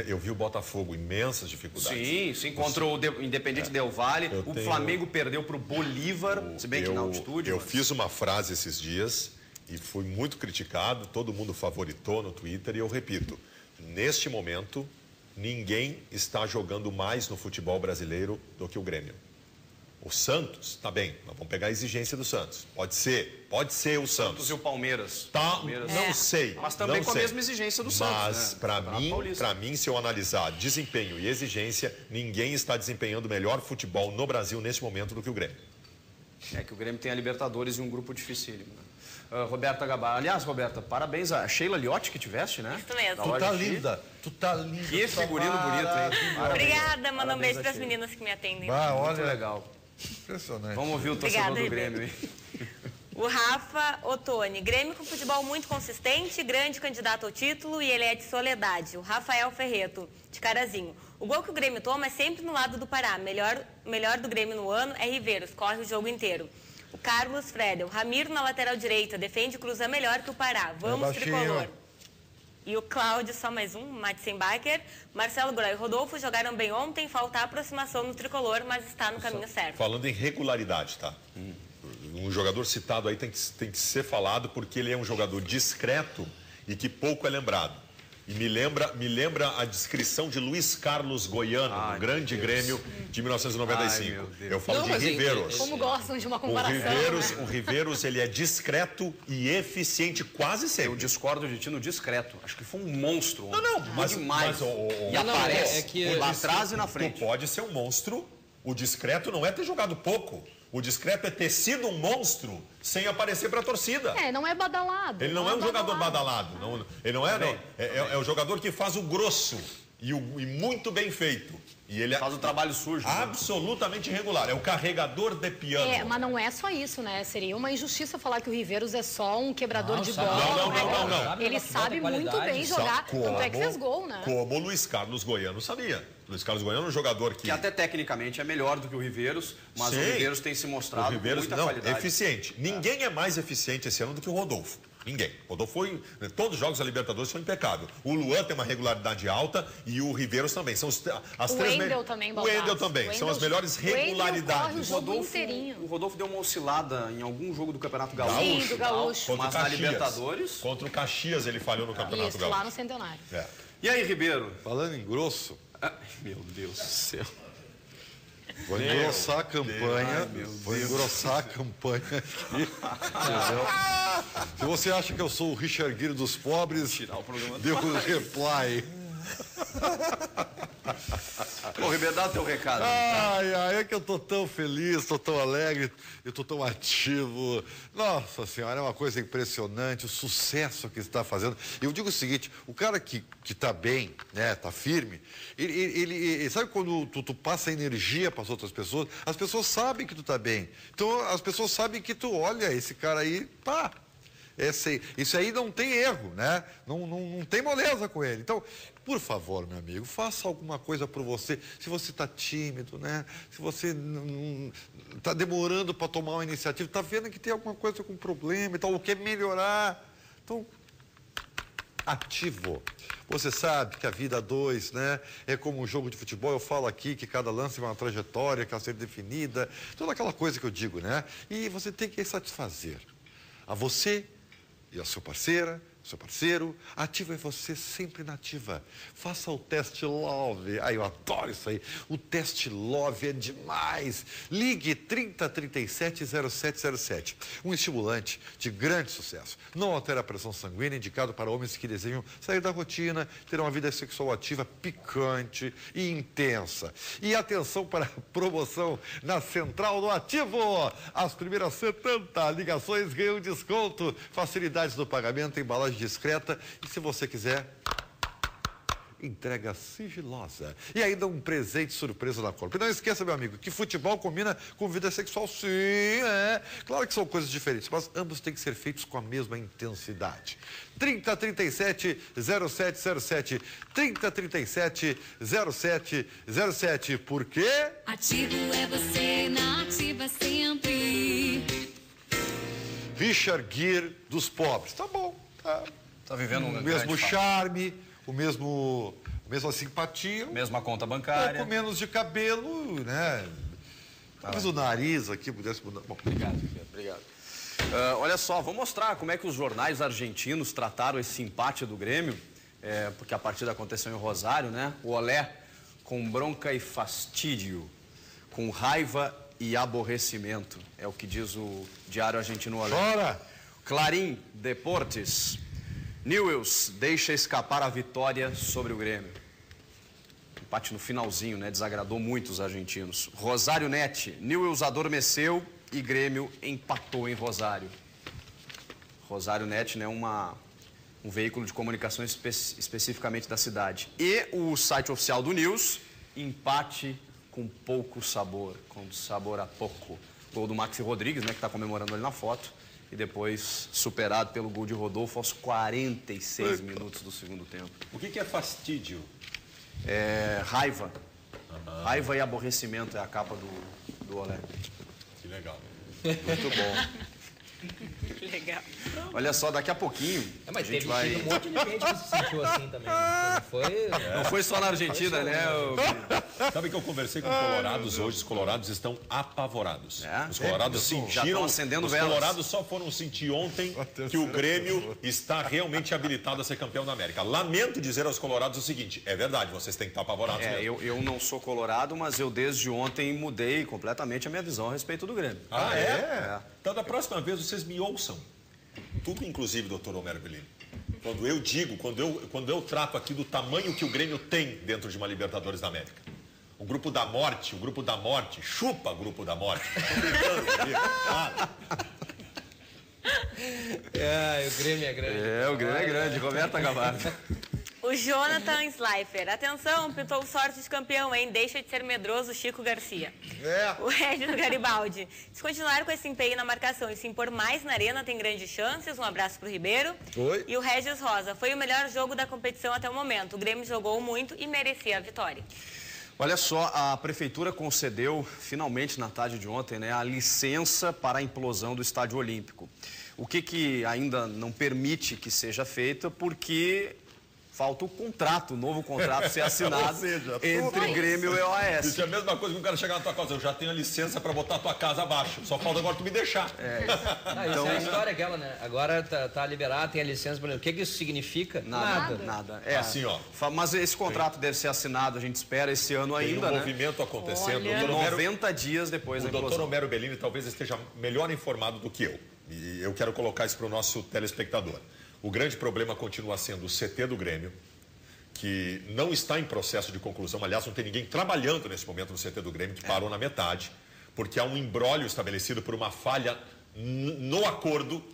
Eu vi o Botafogo, imensas dificuldades. Sim, sim, contra o De- Independente Del Valle. Eu O tenho- Flamengo perdeu para o Bolívar, se bem que na eu, altitude. Eu mas- fiz uma frase esses dias e fui muito criticado, todo mundo favoritou no Twitter e eu repito, neste momento ninguém está jogando mais no futebol brasileiro do que o Grêmio. O Santos, tá bem, nós vamos pegar a exigência do Santos. Pode ser, pode ser o Santos Santos. e o Palmeiras. Tá, Palmeiras. não É. sei. Mas também não com a sei. mesma exigência do Santos, Mas né? para mim, para mim, se eu analisar desempenho e exigência, ninguém está desempenhando melhor futebol no Brasil neste momento do que o Grêmio. É que o Grêmio tem a Libertadores e um grupo dificílimo. Né? Ah, Roberta Gabá. Aliás, Roberta, parabéns a Sheila Liotti que tiveste, né? Isso mesmo. Tu tá linda. Tu tá linda. Que tá figurino bonito, hein? Parabéns. Obrigada, manda um beijo para as meninas que me atendem. Ah, Muito olha, legal. impressionante. Vamos ouvir o torcedor Obrigada, do Grêmio, hein? O Rafa Ottoni, Grêmio com futebol muito consistente, grande candidato ao título e ele é de Soledade. O Rafael Ferreto, de Carazinho. O gol que o Grêmio toma é sempre no lado do Pará. Melhor, melhor do Grêmio no ano é Riveiros, corre o jogo inteiro. O Carlos Fredel, Ramiro na lateral direita, defende e cruza melhor que o Pará. Vamos, baixinho. tricolor. E o Cláudio, só mais um, Matzenbacher. Marcelo Groy e Rodolfo jogaram bem ontem, falta aproximação no tricolor, mas está no caminho certo. Falando em regularidade, tá? Um jogador citado aí tem que, tem que ser falado porque ele é um jogador discreto e que pouco é lembrado. E me lembra, me lembra a descrição de Luiz Carlos Goiano, Ai, no grande Deus. Grêmio de 1995. Ai. Eu falo Não, de Riveiros. Como gostam de uma O comparação. Riveiros, né? o Riveiros, ele é discreto e eficiente quase Eu sempre. discordo de ti no discreto. Acho que foi um monstro. Não, não, mas- demais. mas, e não, aparece é que- lá atrás e na frente. Tu pode ser um monstro O discreto não é ter jogado pouco. O discreto é ter sido um monstro sem aparecer para a torcida. É, não é badalado. Ele não, é um jogador badalado. Não, ele não é, não. É, é, é o jogador que faz o grosso e, o, e muito bem feito. E ele faz o trabalho sujo. né? Absolutamente irregular. É o carregador de piano. É, mas não é só isso, né? Seria uma injustiça falar que o Riveiros é só um quebrador Não, de bola. Não, não, né? não, não, não. Ele sabe muito bem jogar. Tanto é que fez gol, né? Como o Luiz Carlos Goiano sabia. Luiz Carlos Goiano é um jogador que. Que até tecnicamente é melhor do que o Riveiros, mas Sim. o Riveiros tem se mostrado o Riveiros, com muita não, qualidade. eficiente. Ninguém é mais eficiente esse ano do que o Rodolfo. Ninguém. O Rodolfo foi. Todos os jogos da Libertadores foi impecável. O Luan tem uma regularidade alta e o Riveiros também. São os, as O três Wendel me- também, O. Wendel também. O São as melhores o o regularidades. jogo Rodolfo, o Rodolfo deu uma oscilada em algum jogo do Campeonato Gaúcho. Sim, do Gaúcho. Contra o Mas na Caxias. Libertadores. Contra o Caxias ele falhou no Campeonato Isso, Gaúcho. lá no Centenário. É. E aí, Ribeiro? Falando em grosso, Meu Deus do céu. vou Meu engrossar a campanha. Ai, vou Deus. engrossar a campanha aqui. Se você acha que eu sou o Richard Gere dos pobres, dê um reply. Ô, Ribeiro, dá o teu recado. Ai, ai, é que eu tô tão feliz, tô tão alegre, eu tô tão ativo. Nossa senhora, é uma coisa impressionante o sucesso que está fazendo. Eu digo o seguinte, o cara que, que tá bem, né, tá firme, ele- ele- ele- sabe quando tu, tu passa energia para as outras pessoas, as pessoas sabem que tu tá bem. Então as pessoas sabem que tu olha esse cara aí, pá, esse, isso aí não tem erro, né? Não, não, não tem moleza com ele. Então, por favor, meu amigo, faça alguma coisa por você. Se você está tímido, né? Se você está demorando para tomar uma iniciativa, está vendo que tem alguma coisa com problema e tal, ou quer melhorar. Então, ativo. Você sabe que a vida dois, né? É como um jogo de futebol. Eu falo aqui que cada lance é uma trajetória que a ser definida, toda aquela coisa que eu digo, né? E você tem que satisfazer a você e a sua parceira, seu parceiro. Ativa é você sempre nativa. Faça o teste Love. Ai, eu adoro isso aí. O teste Love é demais. Ligue 3037 0707. Um estimulante de grande sucesso. Não altera a pressão sanguínea, indicado para homens que desejam sair da rotina, ter uma vida sexual ativa, picante e intensa. E atenção para a promoção na Central do Ativo. As primeiras 70 ligações ganham desconto, facilidades do pagamento, embalagem discreta e se você quiser entrega sigilosa. E ainda um presente surpresa na compra. E não esqueça, meu amigo, que futebol combina com vida sexual, sim, é. Claro que são coisas diferentes, mas ambos têm que ser feitos com a mesma intensidade. 3037 0707. 3037 0707. Por quê? Ativo é você na ativa sempre. Richard Gere dos pobres. Tá bom, tá. Tá vivendo um o mesmo charme, o mesmo, a mesma simpatia. Mesma conta Um bancária. pouco menos de cabelo, né? Talvez o nariz aqui pudesse mudar. Bom, Obrigado, Ribeiro, obrigado. Ah, olha só, vou mostrar como é que os jornais argentinos trataram esse empate do Grêmio, é, porque a partida aconteceu em Rosário, né? O Olé com bronca e fastídio, com raiva e aborrecimento, é o que diz o diário argentino Olé. Chora! Clarim Deportes. Newells deixa escapar a vitória sobre o Grêmio. Empate no finalzinho, né? Desagradou muito os argentinos. Rosário Net. Newells adormeceu e Grêmio empatou em Rosário. Rosário Net, né? Uma, um veículo de comunicação espe especificamente da cidade. E o site oficial do News, empate com pouco sabor, com sabor a pouco. Gol do Maxi Rodrigues, né? Que está comemorando ali na foto. E depois superado pelo gol de Rodolfo aos 46 minutos do segundo tempo. O que, que é fastídio? É, raiva. Raiva e aborrecimento é a capa do, do Olé. Que legal. Muito bom. Legal. Olha só, daqui a pouquinho É, mas a gente teve vai... um monte de gente que se sentiu assim também. Não foi. Não foi só na Argentina, né? o- Sabe que eu conversei com colorados hoje, os colorados estão apavorados. É? Os colorados É, já estão sentiram. acendendo os velas. colorados só foram sentir ontem que o Grêmio está realmente habilitado a ser campeão da América. Lamento dizer aos colorados o seguinte: é verdade, vocês têm que estar apavorados É, mesmo. eu, eu não sou colorado, mas eu desde ontem mudei completamente a minha visão a respeito do Grêmio. Ah, é? Então, da próxima vez, vocês me ouçam. Tudo, inclusive, doutor Homero Bellini. Quando eu digo, quando eu, quando eu trato aqui do tamanho que o Grêmio tem dentro de uma Libertadores da América. O grupo da morte, o grupo da morte, chupa grupo da morte. Tô brincando comigo. É, o Grêmio é grande. É, o Grêmio é grande. Roberta Gavardo. O Jonathan Slifer. Atenção, pintou sorte de campeão, hein? Deixa de ser medroso, Chico Garcia. É. O Regis Garibaldi. Se continuar com esse empenho na marcação e se impor mais na arena, tem grandes chances. Um abraço pro Ribeiro. Oi. E o Regis Rosa. Foi o melhor jogo da competição até o momento. O Grêmio jogou muito e merecia a vitória. Olha só, a prefeitura concedeu, finalmente na tarde de ontem, né, a licença para a implosão do Estádio Olímpico. O que, que ainda não permite que seja feita, porque falta o contrato, o novo contrato ser assinado seja, entre Grêmio e OAS. Isso é a mesma coisa que um cara chegar na tua casa. Eu já tenho a licença pra botar a tua casa abaixo. Só falta agora tu me deixar. É. Isso é a história aquela, né? Agora tá, tá liberado, tem a licença. O que, que isso significa? Nada, nada. É, Assim, ó. Mas esse contrato deve ser assinado, a gente espera esse ano Tem ainda, um né? movimento acontecendo. Olha. O doutor Homero- 90 dias depois O da doutor implosão. Homero Bellini talvez esteja melhor informado do que eu. E eu quero colocar isso para o nosso telespectador. O grande problema continua sendo o CT do Grêmio, que não está em processo de conclusão. Aliás, não tem ninguém trabalhando nesse momento no CT do Grêmio, que parou na metade, porque há um embrólio estabelecido por uma falha no acordo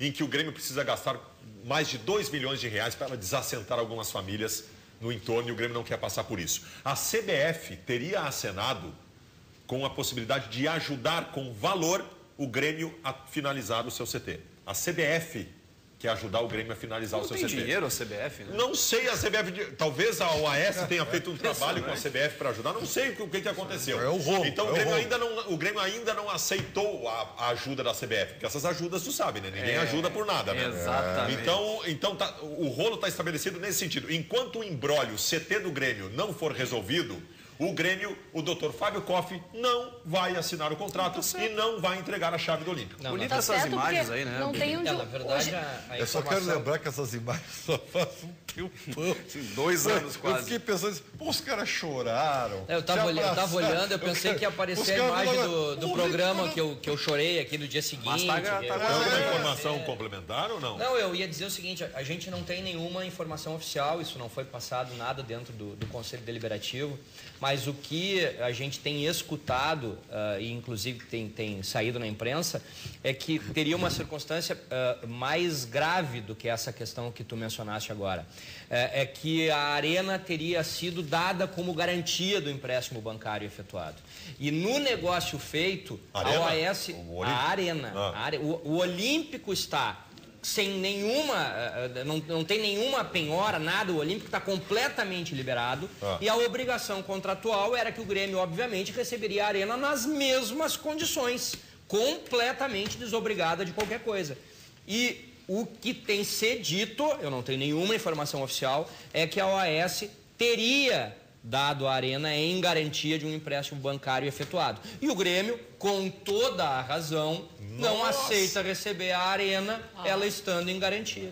em que o Grêmio precisa gastar mais de 2 milhões de reais para desassentar algumas famílias no entorno e o Grêmio não quer passar por isso. A CBF teria acenado com a possibilidade de ajudar com valor o Grêmio a finalizar o seu CT. A CBF quer ajudar o Grêmio a finalizar Não o seu tem CT. dinheiro a CBF, né? Não sei, a CBF, talvez a OAS tenha feito um trabalho com a CBF para ajudar, não sei o que, o que que aconteceu. É o roubo, Então é o Grêmio, ainda não, o Grêmio ainda não aceitou a, a ajuda da CBF, porque essas ajudas tu sabe, né? Ninguém É, ajuda por nada, né? exatamente. Então, então tá- o rolo está estabelecido nesse sentido. Enquanto o embrólio CT do Grêmio não for resolvido, o Grêmio, o doutor Fábio Koff, não vai assinar o contrato e não vai entregar a chave do Olímpico. Não, Bonita não. essas imagens aí, né? não tem onde- É, na verdade, hoje- a, a Eu só quero informação... lembrar que essas imagens só fazem um tempão. dois anos Eu quase. fiquei pensando, assim, pô, os caras choraram. É, Eu tava, se olhando, eu tava olhando, eu pensei que ia aparecer a imagem do, do "Pô, programa que eu, que eu chorei aqui no dia seguinte. Mas tá- tá que- quase- Tem alguma É. informação complementar ou não? Não, eu ia dizer o seguinte, a- a gente não tem nenhuma informação oficial, isso não foi passado nada dentro do, do Conselho Deliberativo, mas o que a gente tem escutado, ah, e inclusive tem, tem saído na imprensa, é que teria uma circunstância ah, mais grave do que essa questão que tu mencionaste agora. É, é que a arena teria sido dada como garantia do empréstimo bancário efetuado. E no negócio feito, Arena? a OAS, a arena, Ah. a o, o Olímpico está sem nenhuma, eh, eh, não, não tem nenhuma penhora, nada, o Olímpico está completamente liberado Ah. e a obrigação contratual era que o Grêmio, obviamente, receberia a arena nas mesmas condições, completamente desobrigada de qualquer coisa. E o que tem ser dito, eu não tenho nenhuma informação oficial, é que a OAS teria dado a arena em garantia de um empréstimo bancário efetuado. E o Grêmio, com toda a razão, não Nossa. aceita receber a arena, ela estando em garantia.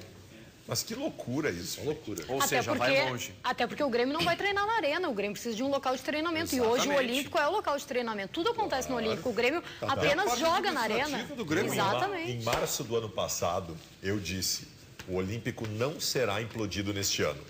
Mas que loucura isso. Loucura. Ou até seja, porque, vai longe. Até porque o Grêmio não vai treinar na arena, o Grêmio precisa de um local de treinamento. E hoje o Exatamente. Olímpico é o local de treinamento. Tudo acontece no Olímpico. O Grêmio Tá, tá. apenas parte joga na arena. do Grêmio. Em Exatamente. março do ano passado, eu disse: o Olímpico não será implodido neste ano.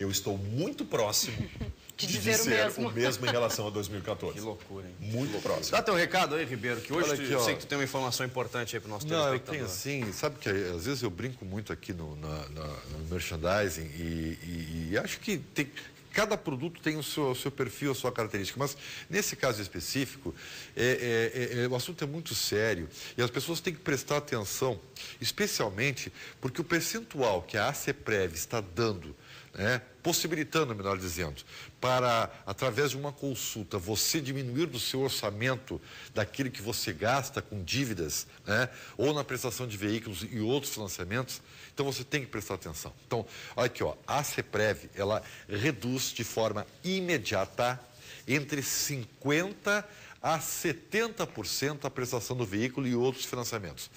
Eu estou muito próximo De de dizer o dizer mesmo. em relação a 2014. Que loucura, hein? Muito próximo. Dá teu recado aí, Ribeiro, que hoje Olha tu- aqui, eu sei que tu tem uma informação importante aí pro nosso Não, eu tenho sim. Sabe que às vezes eu brinco muito aqui no, na- na- no merchandising e, e- e acho que tem, cada produto tem o seu, o seu perfil, a sua característica. Mas nesse caso específico, é- é- é- o assunto é muito sério e as pessoas têm que prestar atenção, especialmente porque o percentual que a ACPREV está dando né, possibilitando, melhor dizendo, para, através de uma consulta, você diminuir do seu orçamento daquilo que você gasta com dívidas, né, ou na prestação de veículos e outros financiamentos, então você tem que prestar atenção. Então, olha aqui, ó, a CEPREV, ela reduz de forma imediata entre 50% a 70% a prestação do veículo e outros financiamentos.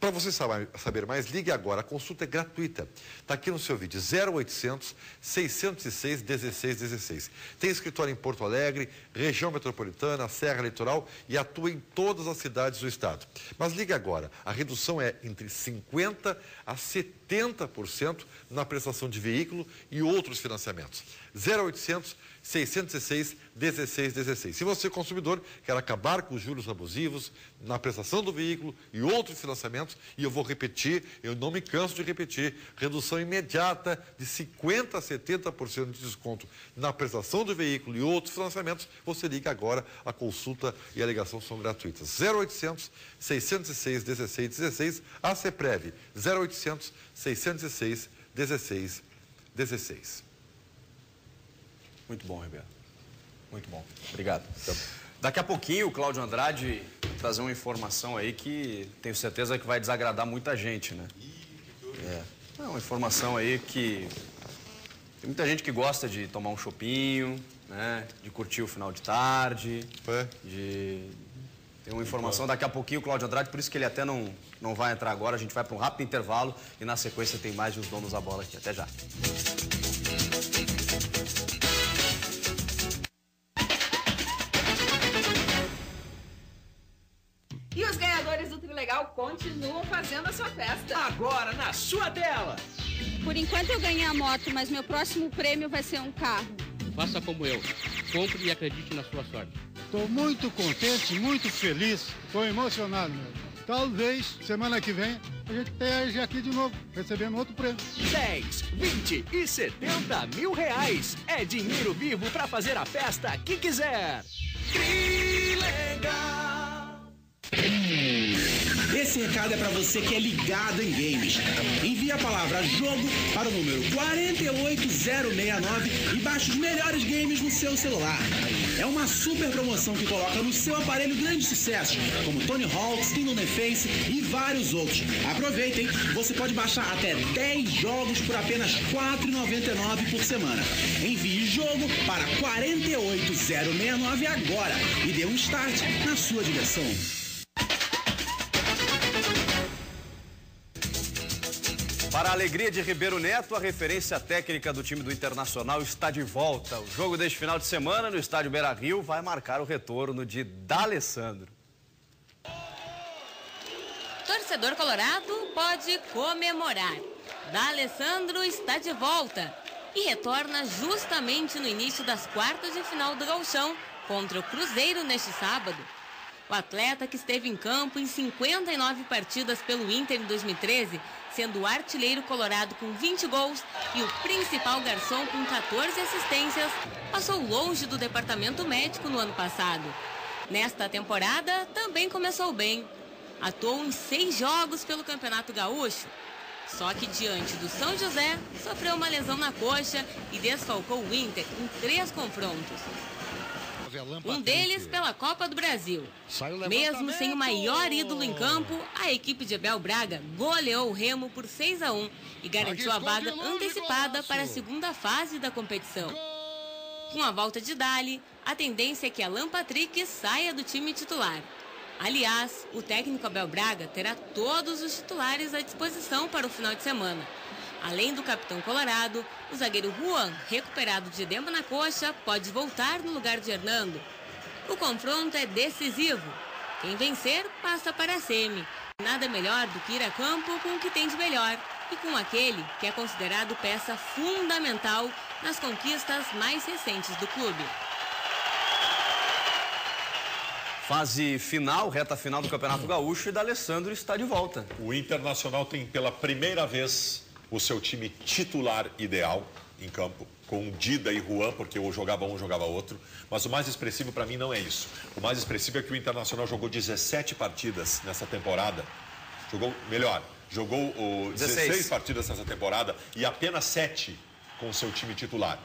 Para você saber, mais, ligue agora. A consulta é gratuita. Está aqui no seu vídeo, 0800 606 1616. Tem escritório em Porto Alegre, região metropolitana, Serra Litoral e atua em todas as cidades do estado. Mas ligue agora. A redução é entre 50% a 70% na prestação de veículo e outros financiamentos. 0800 616 1616. Se você, consumidor, quer acabar com os juros abusivos na prestação do veículo e outros financiamentos, e eu vou repetir, eu não me canso de repetir, redução imediata de 50% a 70% de desconto na prestação do veículo e outros financiamentos, você liga agora, a consulta e a ligação são gratuitas. 0800 606 1616, a CEPREV, 0800 606 1616. Muito bom, Ribeiro. Muito bom. Obrigado. Daqui a pouquinho o Cláudio Andrade vai trazer uma informação aí que tenho certeza que vai desagradar muita gente, né? É. É uma informação aí que tem muita gente que gosta de tomar um chopinho, né? De curtir o final de tarde. De tem uma informação daqui a pouquinho o Cláudio Andrade, por isso que ele até não, não vai entrar agora. A gente vai para um rápido intervalo e na sequência tem mais de os donos da bola aqui. Até já. E os ganhadores do Trilegal continuam fazendo a sua festa. Agora na sua tela. Por enquanto eu ganhei a moto, mas meu próximo prêmio vai ser um carro. Faça como eu. Compre e acredite na sua sorte. Estou muito contente, muito feliz. Estou emocionado mesmo. Talvez semana que vem a gente esteja aqui de novo, recebendo outro prêmio. 10, 20 e 70 mil reais. É dinheiro vivo para fazer a festa que quiser. Trilegal. Esse recado é para você que é ligado em games. Envie a palavra jogo para o número 48069 e baixe os melhores games no seu celular. É uma super promoção que coloca no seu aparelho grandes sucessos, como Tony Hawk's, Kingdom Defense e vários outros. Aproveitem, você pode baixar até 10 jogos por apenas R$ 4,99 por semana. Envie jogo para 48069 agora e dê um start na sua direção. Para a alegria de Ribeiro Neto, a referência técnica do time do Internacional está de volta. O jogo deste final de semana no estádio Beira Rio vai marcar o retorno de D'Alessandro. Torcedor colorado pode comemorar. D'Alessandro está de volta e retorna justamente no início das quartas de final do Gauchão contra o Cruzeiro neste sábado. O atleta que esteve em campo em 59 partidas pelo Inter em 2013, sendo o artilheiro colorado com 20 gols e o principal garçom com 14 assistências, passou longe do departamento médico no ano passado. Nesta temporada, também começou bem. Atuou em seis jogos pelo Campeonato Gaúcho. Só que diante do São José, sofreu uma lesão na coxa e desfalcou o Inter em três confrontos. Um deles pela Copa do Brasil. Mesmo sem o maior ídolo em campo, a equipe de Abel Braga goleou o Remo por 6 a 1 e garantiu a vaga antecipada para a segunda fase da competição. Com a volta de Dali, a tendência é que Alan Patrick saia do time titular. Aliás, o técnico Abel Braga terá todos os titulares à disposição para o final de semana. Além do capitão colorado, o zagueiro Juan, recuperado de edema na coxa, pode voltar no lugar de Hernando. O confronto é decisivo. Quem vencer passa para a semi. Nada melhor do que ir a campo com o que tem de melhor e com aquele que é considerado peça fundamental nas conquistas mais recentes do clube. Fase final, reta final do Campeonato Gaúcho e D'Alessandro está de volta. O Internacional tem pela primeira vez o seu time titular ideal em campo, com Dida e Juan, porque ou jogava um, jogava outro. Mas o mais expressivo para mim não é isso. O mais expressivo é que o Internacional jogou 17 partidas nessa temporada. Jogou, melhor, jogou o 16, 16 partidas nessa temporada e apenas 7 com o seu time titular.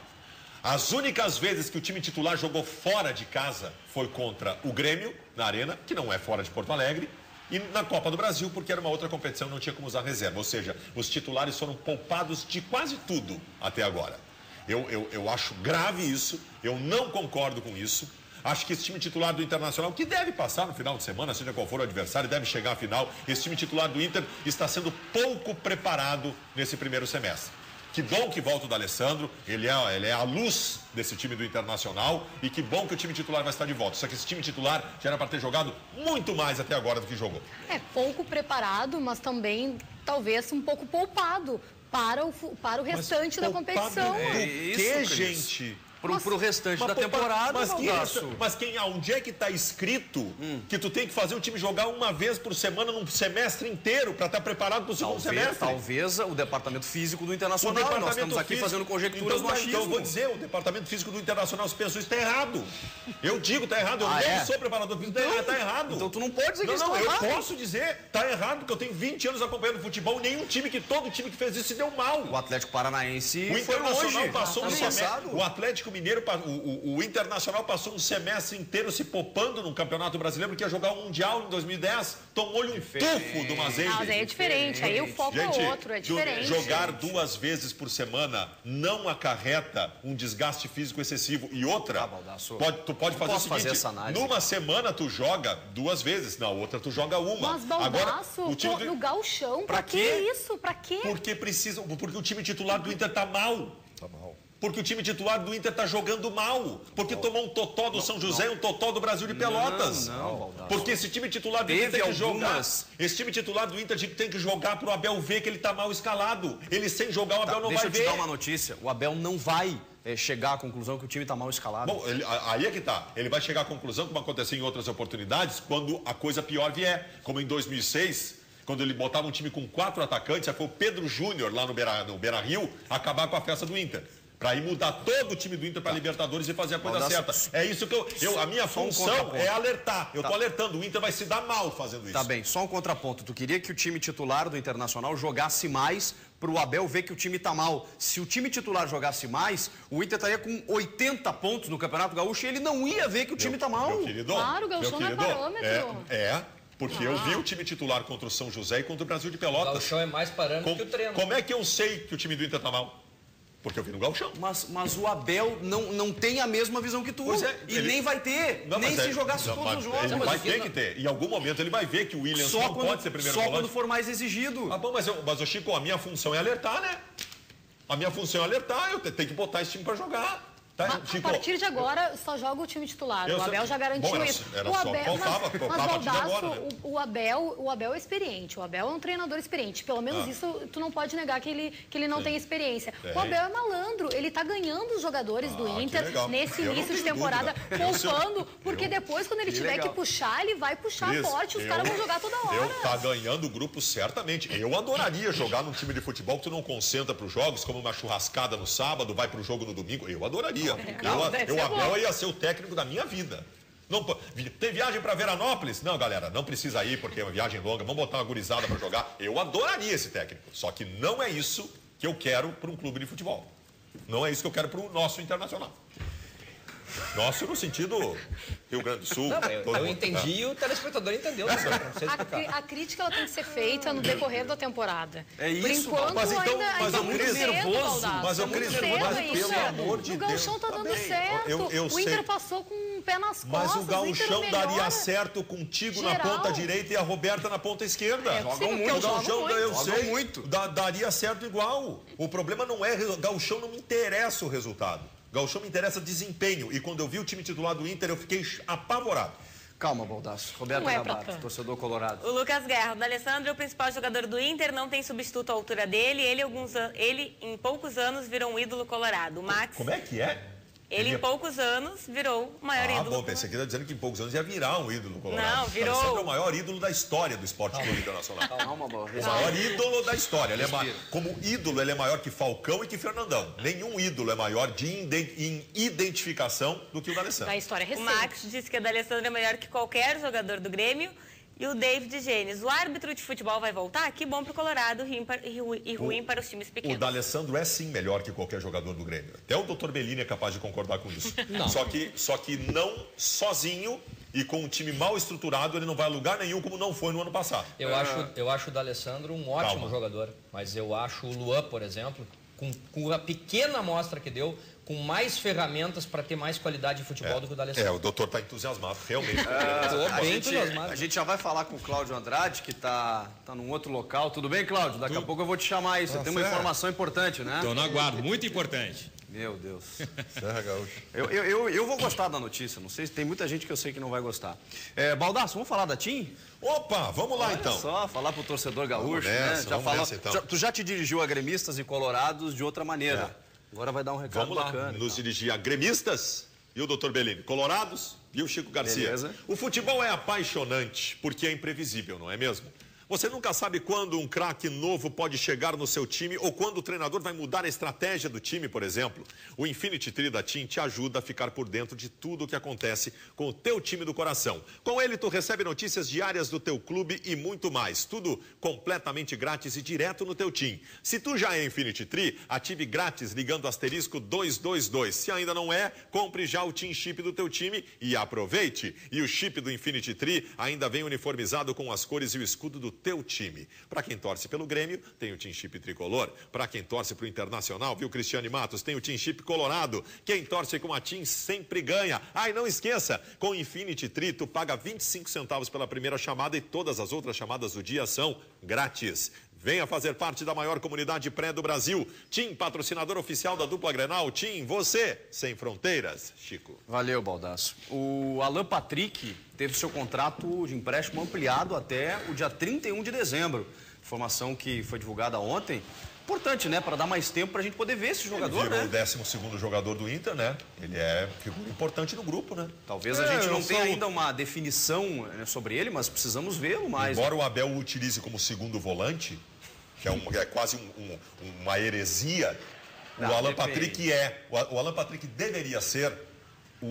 As únicas vezes que o time titular jogou fora de casa foi contra o Grêmio, na Arena, que não é fora de Porto Alegre, e na Copa do Brasil, porque era uma outra competição, não tinha como usar reserva. Ou seja, os titulares foram poupados de quase tudo até agora. Eu, eu, eu acho grave isso, eu não concordo com isso. Acho que esse time titular do Internacional, que deve passar no final de semana, seja qual for o adversário, deve chegar à final. Esse time titular do Inter está sendo pouco preparado nesse primeiro semestre. Que bom que volta o D'Alessandro, ele é, ele é a luz desse time do Internacional e que bom que o time titular vai estar de volta. Só que esse time titular já era para ter jogado muito mais até agora do que jogou. É pouco preparado, mas também talvez um pouco poupado para o, para o restante da competição. É, que, gente? Pro, pro restante Mas, da temporada, mas, quem, Baldasso. mas quem, onde é que está escrito que tu tem que fazer o time jogar uma vez por semana num semestre inteiro para estar preparado para o segundo Talvez, semestre? talvez o departamento físico do Internacional. Nós estamos aqui físico- fazendo conjecturas então, no achismo. Então eu vou dizer, o departamento físico do Internacional, se pensou isso, está errado. Eu digo, está errado. Eu Ah, não é? sou preparador físico, está Então- errado. então tu não pode dizer não, que não, isso tá eu errado. posso dizer, está errado, porque eu tenho 20 anos acompanhando futebol e nenhum time que todo time que fez isso se deu mal. O Atlético Paranaense O Internacional longe. passou um ano semestre. passado. O Atlético Mineiro, o, o- o Internacional passou um semestre inteiro se popando no Campeonato Brasileiro porque ia jogar o Mundial em 2010. Tomou-lhe um tufo do Mazembe. Ah, mas aí é diferente, aí o foco é Gente, outro, é diferente. Jogar duas vezes por semana não acarreta um desgaste físico excessivo. E outra, pode, tu pode fazer o posso fazer seguinte: essa análise. numa semana tu joga duas vezes, na outra tu joga uma. Mas, Baldaço, Agora, o time no gauchão, pra, que quê? isso? Pra quê? porque precisa, porque o time titular do Inter tá mal. Tá. Porque o time titular do Inter tá jogando mal. Porque tomou um totó do São José e um totó do Brasil de Pelotas. Não, não, Baldasso. Porque esse time titular do Inter tem que jogar. Esse time titular do Inter tem que jogar pro Abel ver que ele tá mal escalado. Ele sem jogar, o Abel não Deixa vai eu te ver. dar uma notícia. O Abel não vai eh, chegar à conclusão que o time está mal escalado. Bom, ele- aí é que tá. Ele vai chegar à conclusão, como aconteceu em outras oportunidades, quando a coisa pior vier. Como em 2006, quando ele botava um time com quatro atacantes, aí foi o Pedro Júnior lá no Beira, no Beira Rio acabar com a festa do Inter. Pra ir mudar todo o time do Inter para Libertadores e fazer a coisa certa. É isso que eu. eu a minha um função contraponto. é alertar. Eu Tá. tô alertando. O Inter vai se dar mal fazendo isso. Tá bem, só um contraponto. Tu queria que o time titular do Internacional jogasse mais para o Abel ver que o time tá mal. Se o time titular jogasse mais, o Inter estaria com 80 pontos no Campeonato Gaúcho e ele não ia ver que o time tá mal. Meu querido, Claro, o meu Gauchão não é parâmetro. É, é, porque eu vi o time titular contra o São José e contra o Brasil de O Pelotas. Gauchão é mais parâmetro Com- que o treino. Como é que eu sei que o time do Inter tá mal? Porque eu vi no Galchão. Mas, mas o Abel não, não tem a mesma visão que tu. É, e ele- nem vai ter. Não, nem se é- jogasse não, todos os jogos. Ele vai ter não- que ter. Em algum momento ele vai ver que o Williams Só não quando- pode ser primeiro só volante. quando for mais exigido. Ah, bom, mas, eu, mas ô Chico, a minha função é alertar, né? A minha função é alertar. Eu te- tenho que botar esse time pra jogar. Tá? A Chico, partir de agora, só joga o time titular. Eu O sei- Abel já garantiu Bom, era- isso. era o só Abel, faltava- mas, mas a Baldasso, agora, né? o, o Abel, o Abel é experiente. O Abel é um treinador experiente. Pelo menos Ah. isso tu não pode negar que ele, que ele não Sim. tem experiência. Tem. O Abel é malandro. Ele tá ganhando os jogadores do Ah, que Inter nesse Eu início de temporada, dúvida. Eu sei- poupando, porque depois, quando ele Que tiver legal. que puxar, ele vai puxar Cris, forte. Os eu- caras vão jogar toda hora. Eu tá ganhando o grupo certamente. Eu adoraria jogar num time de futebol que tu não concentra para os jogos, como uma churrascada no sábado, vai para o jogo no domingo. Eu adoraria. Não, eu, eu Abel ia ser o técnico da minha vida. Não, tem viagem para Veranópolis? Não, galera, não precisa ir porque é uma viagem longa. Vamos botar uma gurizada para jogar. Eu adoraria esse técnico. Só que não é isso que eu quero para um clube de futebol. Não é isso que eu quero para o nosso internacional. Nosso no sentido Rio Grande do Sul. Não, eu, todo eu mundo. entendi e o telespectador entendeu. Não sei A, a crítica ela tem que ser feita no decorrer da temporada. É Por isso, enquanto, mas então- ainda, mas ainda eu é muito nervoso, Baldasso. mas eu é nervoso, ainda. pelo amor de O Gauchão Deus, tá tá dando bem. certo. Eu- eu o sei. Inter passou com um pé nas Mas costas. o Gauchão Inter daria certo contigo na Geral. ponta direita e a Roberta na ponta esquerda. É, Jogam muito, eu O muito. eu sei, muito. da- daria certo igual. O problema não é o Gauchão, não me interessa o resultado. Gauchão me interessa desempenho. E quando eu vi o time titular do Inter, eu fiquei apavorado. Calma, Baldasso. Roberto é torcedor colorado. O Lucas Guerra, o D'Alessandro é o principal jogador do Inter, não tem substituto à altura dele. Ele, alguns, an- ele em poucos anos, virou um ídolo colorado. O Max, Como é que é? Ele em poucos anos, virou o maior Ah, ídolo. bom, pensei que ia dizendo que em poucos anos ia virar um ídolo colorado. Não, virou. Alessandro é o maior ídolo da história do esporte clube internacional. Calma, Baldasso. O maior ídolo da história. Ele é ma- Como ídolo, ele é maior que Falcão e que Fernandão. Nenhum ídolo é maior de identificação do que o D'Alessandro. Da história O recente. Max disse que o D'Alessandro é melhor que qualquer jogador do Grêmio. E o David Gênesis, o árbitro de futebol vai voltar? Que bom Colorado para- e ru- e ruim para os times O pequenos. D'Alessandro é sim melhor que qualquer jogador do Grêmio. Até o Dr. Bellini é capaz de concordar com isso. Não. Só que, só que não sozinho e com um time mal estruturado, ele não vai a lugar nenhum como não foi no ano passado. Eu acho, eu acho o D'Alessandro um ótimo Calma. jogador, mas eu acho o Luan, por exemplo, com, com a pequena amostra que deu, com mais ferramentas para ter mais qualidade de futebol do que o É, D'Alessandro. o doutor está entusiasmado, realmente. Tô A bem gente, entusiasmado. a gente já vai falar com o Cláudio Andrade, que tá, tá num outro local. Tudo bem, Cláudio? Daqui a pouco eu vou te chamar aí. Você Tá tem uma informação importante, né? Estou no aguardo, muito importante. Meu Deus. Serra Gaúcho. Eu, eu, eu, eu vou gostar da notícia, não sei se tem muita gente que eu sei que não vai gostar. É, Baldasso, vamos falar da TIM? Opa, vamos lá Olha então. só, falar pro torcedor gaúcho, Vamos nessa, né? Já vamos falou- nessa, então. já- tu já te dirigiu a gremistas e colorados de outra maneira. Agora vai dar um recado Vamos lá, bacana. nos dirigir a gremistas e o Dr. Bellini. Colorados e o Chico Garcia. Beleza. O futebol é apaixonante porque é imprevisível, não é mesmo? Você nunca sabe quando um craque novo pode chegar no seu time ou quando o treinador vai mudar a estratégia do time, por exemplo. O Infinity Tree da TIM te ajuda a ficar por dentro de tudo o que acontece com o teu time do coração. Com ele, tu recebe notícias diárias do teu clube e muito mais. Tudo completamente grátis e direto no teu TIM. Se tu já é Infinity Tree, ative grátis ligando asterisco 222. Se ainda não é, compre já o TIM Chip do teu time e aproveite. E o chip do Infinity Tree ainda vem uniformizado com as cores e o escudo do teu time. Para quem torce pelo Grêmio, tem o Team Chip tricolor. Para quem torce para o Internacional, viu, Cristiane Matos, tem o Team Chip colorado. Quem torce com a Team sempre ganha. E não esqueça, com Infinity Tri, tu paga 25 centavos pela primeira chamada e todas as outras chamadas do dia são grátis. Venha fazer parte da maior comunidade pré do Brasil. Tim, patrocinador oficial da dupla Grenal. Tim, você, sem fronteiras. Chico. Valeu, Baldasso. O Alan Patrick teve seu contrato de empréstimo ampliado até o dia 31 de dezembro. Informação que foi divulgada ontem. Importante, né? Para dar mais tempo para a gente poder ver esse jogador, Ele virou né? o 12 segundo jogador do Inter, né? Ele é figura importante no grupo, né? Talvez a É, gente eu não sou- tenha ainda uma definição né, sobre ele, mas precisamos vê-lo mais. Embora né? o Abel o utilize como segundo volante, que é, um- é quase um- um- uma heresia, Não, o Alan depende. Patrick é. O, o Alan Patrick deveria ser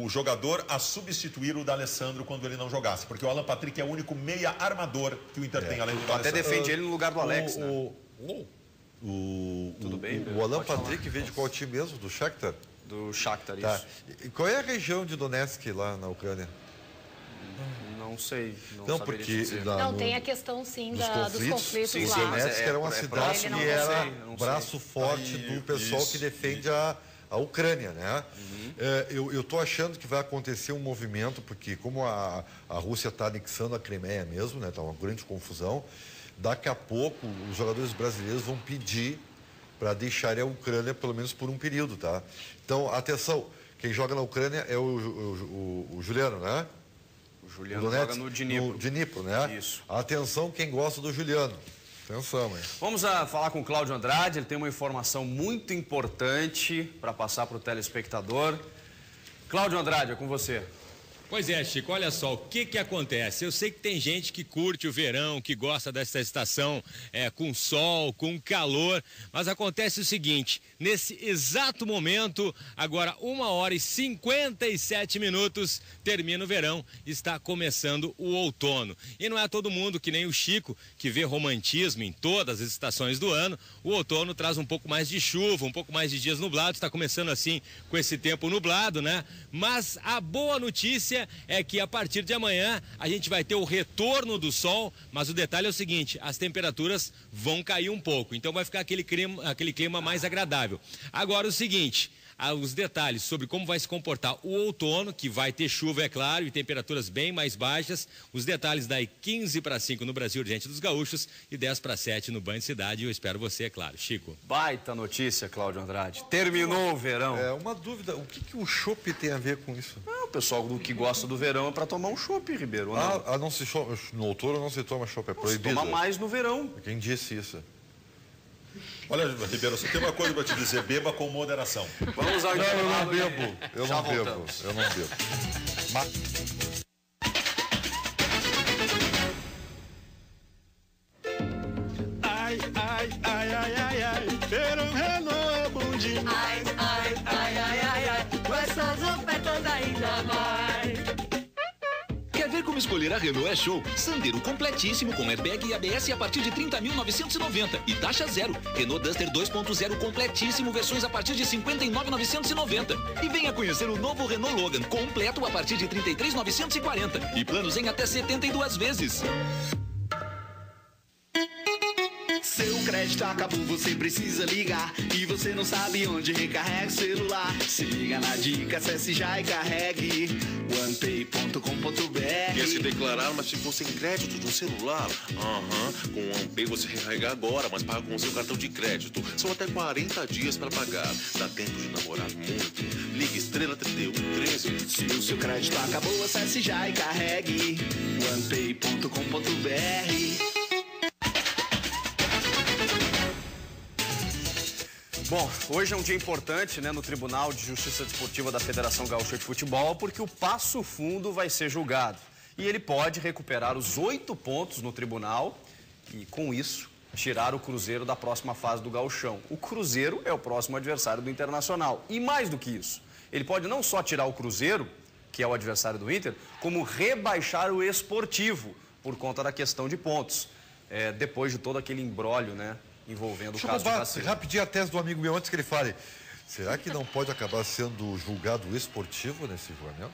o jogador a substituir o D'Alessandro quando ele não jogasse. Porque o Alan Patrick é o único meia armador que o Inter tem, além do até defende ele no lugar do Alex, o, né? o, o, Tudo bem, O, o Alan Pode falar. Patrick veio de qual time mesmo? Do Shakhtar? Do Shakhtar, Tá. isso. E qual é a região de Donetsk lá na Ucrânia? Não sei. Não, Não, porque dizer. Não, no- tem a questão sim dos da, conflitos, dos conflitos sim, lá. Donetsk é- era uma é cidade que era sei, braço sei. forte Aí, do pessoal isso, que defende a, a Ucrânia, né? Uhum. É, eu estou achando que vai acontecer um movimento, porque como a, a Rússia está anexando a Crimeia mesmo, né? Está uma grande confusão, daqui a pouco os jogadores brasileiros vão pedir para deixarem a Ucrânia pelo menos por um período, tá? Então, atenção, quem joga na Ucrânia é o, o- o- o Juliano, né? O Juliano O Donetsk, joga no Dnipro. No Dnipro, né? Isso. Atenção quem gosta do Juliano. Atenção, hein? Vamos a falar com o Cláudio Andrade, ele tem uma informação muito importante para passar para o telespectador. Cláudio Andrade, é com você. Pois é, Chico, olha só, o que que acontece? Eu sei que tem gente que curte o verão, que gosta dessa estação é, com sol, com calor, mas acontece o seguinte, nesse exato momento, agora uma hora e 57 minutos, termina o verão, está começando o outono. E não é todo mundo, que nem o Chico, que vê romantismo em todas as estações do ano, o outono traz um pouco mais de chuva, um pouco mais de dias nublados, está começando assim com esse tempo nublado, né? Mas a boa notícia é que a partir de amanhã a gente vai ter o retorno do sol, mas o detalhe é o seguinte, as temperaturas vão cair um pouco, então vai ficar aquele clima, aquele clima mais agradável. Agora o seguinte, os detalhes sobre como vai se comportar o outono, que vai ter chuva, é claro, e temperaturas bem mais baixas. Os detalhes daí 15 para 5 no Brasil Urgente dos Gaúchos e 10 para 7 no Banho Cidade. E eu espero você, é claro. Chico. Baita notícia, Cláudio Andrade. Terminou o verão. É uma dúvida, o que, que o chopp tem a ver com isso? Ah, o pessoal do que gosta do verão é para tomar um chopp, Ribeiro. ou não? Ah, ah, não se no outono não se toma chopp, é Se proibido. toma mais no verão. Quem disse isso? Olha, Ribeiro, só tem uma coisa para te dizer: beba com moderação. Vamos ao Não, eu não bebo. Eu Já não bebo. Eu não bebo. Mas... escolher a Renault é show? Sandero completíssimo com airbag e ABS a partir de 30.990 e taxa zero. Renault Duster 2.0 completíssimo, versões a partir de 59.990. E venha conhecer o novo Renault Logan completo a partir de 33.940 e planos em até 72 vezes. Seu crédito acabou, você precisa ligar E você não sabe onde recarrega o celular Se liga na dica, acesse já e carregue onepay.com.br Quer se declarar, mas ficou sem crédito no celular? Aham, com o OnePay você recarrega agora, mas paga com o seu cartão de crédito. São até 40 dias para pagar. Dá tempo de namorar muito. Ligue Estrela 31 13. Se o seu crédito acabou, acesse já e carregue onepay.com.br Bom, hoje é um dia importante né, no Tribunal de Justiça Desportiva da Federação Gaúcha de Futebol, porque o Passo Fundo vai ser julgado. E ele pode recuperar os oito pontos no tribunal e, com isso, tirar o Cruzeiro da próxima fase do Gauchão. O Cruzeiro é o próximo adversário do Internacional. E mais do que isso, ele pode não só tirar o Cruzeiro, que é o adversário do Inter, como rebaixar o esportivo por conta da questão de pontos. É, depois de todo aquele embrólio, né? Envolvendo Deixa o eu caso de vacina. rapidinho a tese do amigo meu antes que ele fale. Será que não pode acabar sendo julgado esportivo nesse julgamento?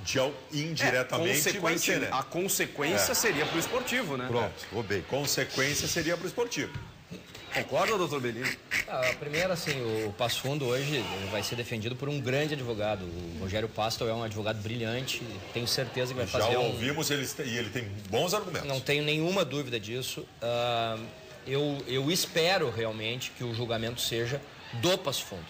De, indiretamente É, né? A consequência É. seria para o esportivo, né? Pronto, vou bem. Consequência seria para o esportivo. Concorda, doutor Belino? Ah, primeiro, assim, o Passo Fundo hoje vai ser defendido por um grande advogado. O Rogério Pastel é um advogado brilhante, tenho certeza que vai Já fazer um... ouvimos ele, e ele tem bons argumentos. Não tenho nenhuma dúvida disso. Ah, eu, eu espero realmente que o julgamento seja do Passo Fundo.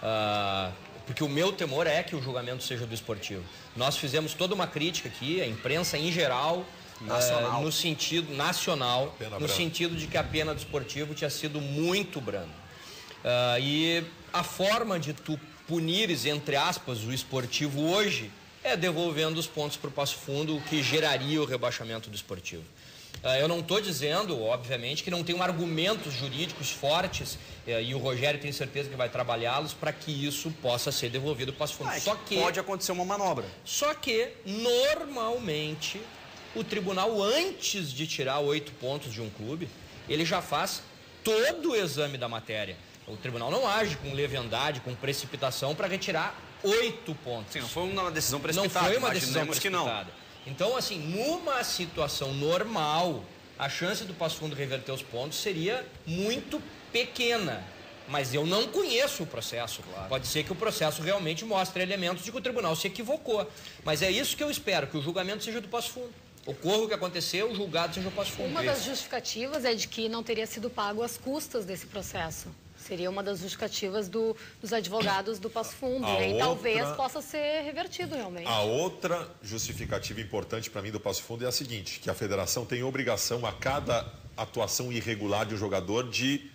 Ah, porque o meu temor é que o julgamento seja do esportivo. Nós fizemos toda uma crítica aqui, a imprensa em geral, Nacional. ah, no sentido nacional, Pena no branda. sentido de que a pena do esportivo tinha sido muito branda. Ah, e a forma de tu punires, entre aspas, o esportivo hoje é devolvendo os pontos para o Passo Fundo, o que geraria o rebaixamento do esportivo. Ah, eu não estou dizendo, obviamente, que não tenham argumentos jurídicos fortes, eh, e o Rogério tem certeza que vai trabalhá-los para que isso possa ser devolvido para o Passo Fundo. Ah, é Só que pode acontecer uma manobra. só que, normalmente, o tribunal, antes de tirar oito pontos de um clube, ele já faz todo o exame da matéria. O tribunal não age com leviandade, com precipitação para retirar oito pontos. Sim, não foi uma decisão Não precipitada. foi uma decisão não. precipitada. Então, assim, numa situação normal, a chance do Passo Fundo reverter os pontos seria muito pequena. Mas eu não conheço o processo. Pode ser que o processo realmente mostre elementos de que o tribunal se equivocou. Mas é isso que eu espero, que o julgamento seja do Passo Fundo. Ocorra o que aconteceu, o julgado seja o Passo Fundo. Uma das justificativas é de que não teria sido pago as custas desse processo. Seria uma das justificativas do- dos advogados do Passo Fundo. E outra- talvez possa ser revertido realmente. A outra justificativa importante para mim do Passo Fundo é a seguinte, que a federação tem obrigação a cada atuação irregular de um jogador de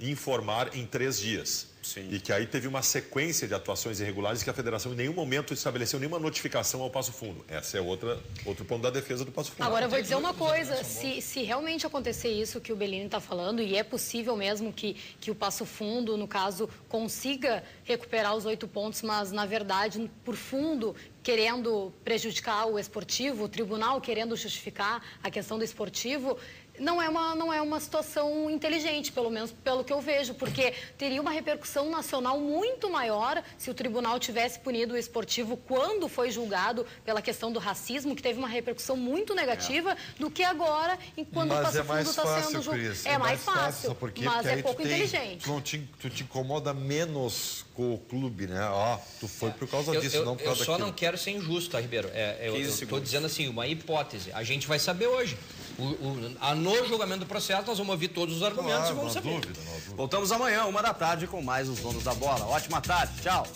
informar em três dias. E que aí teve uma sequência de atuações irregulares que a federação em nenhum momento estabeleceu nenhuma notificação ao Passo Fundo. Essa é outra, outro ponto da defesa do Passo Fundo. Agora, eu vou dizer uma coisa: se, se realmente acontecer isso que o Bellini está falando, e é possível mesmo que, que o Passo Fundo, no caso, consiga recuperar os oito pontos, mas, na verdade, por fundo, querendo prejudicar o esportivo, o tribunal querendo justificar a questão do esportivo. Não é, uma, não é uma situação inteligente, pelo menos pelo que eu vejo, porque teria uma repercussão nacional muito maior se o tribunal tivesse punido o esportivo quando foi julgado pela questão do racismo, que teve uma repercussão muito negativa, do que agora, enquanto o Mas Passo é mais Fundo está sendo julgado. Cris. É, mais fácil, sabe por quê? mas Porque é pouco tem- inteligente. Tu, não te, tu te incomoda menos com o clube, né? Ó, tu foi por causa Eu, disso, eu- não por eu causa só daquilo. não quero ser injusto, tá, Ribeiro? É, eu 15 estou dizendo assim, uma hipótese. A gente vai saber hoje. O, o- a- no julgamento do processo, nós vamos ouvir todos os argumentos Claro, e vamos saber. dúvida, Voltamos amanhã, uma da tarde, com mais os donos da bola. Ótima tarde, tchau.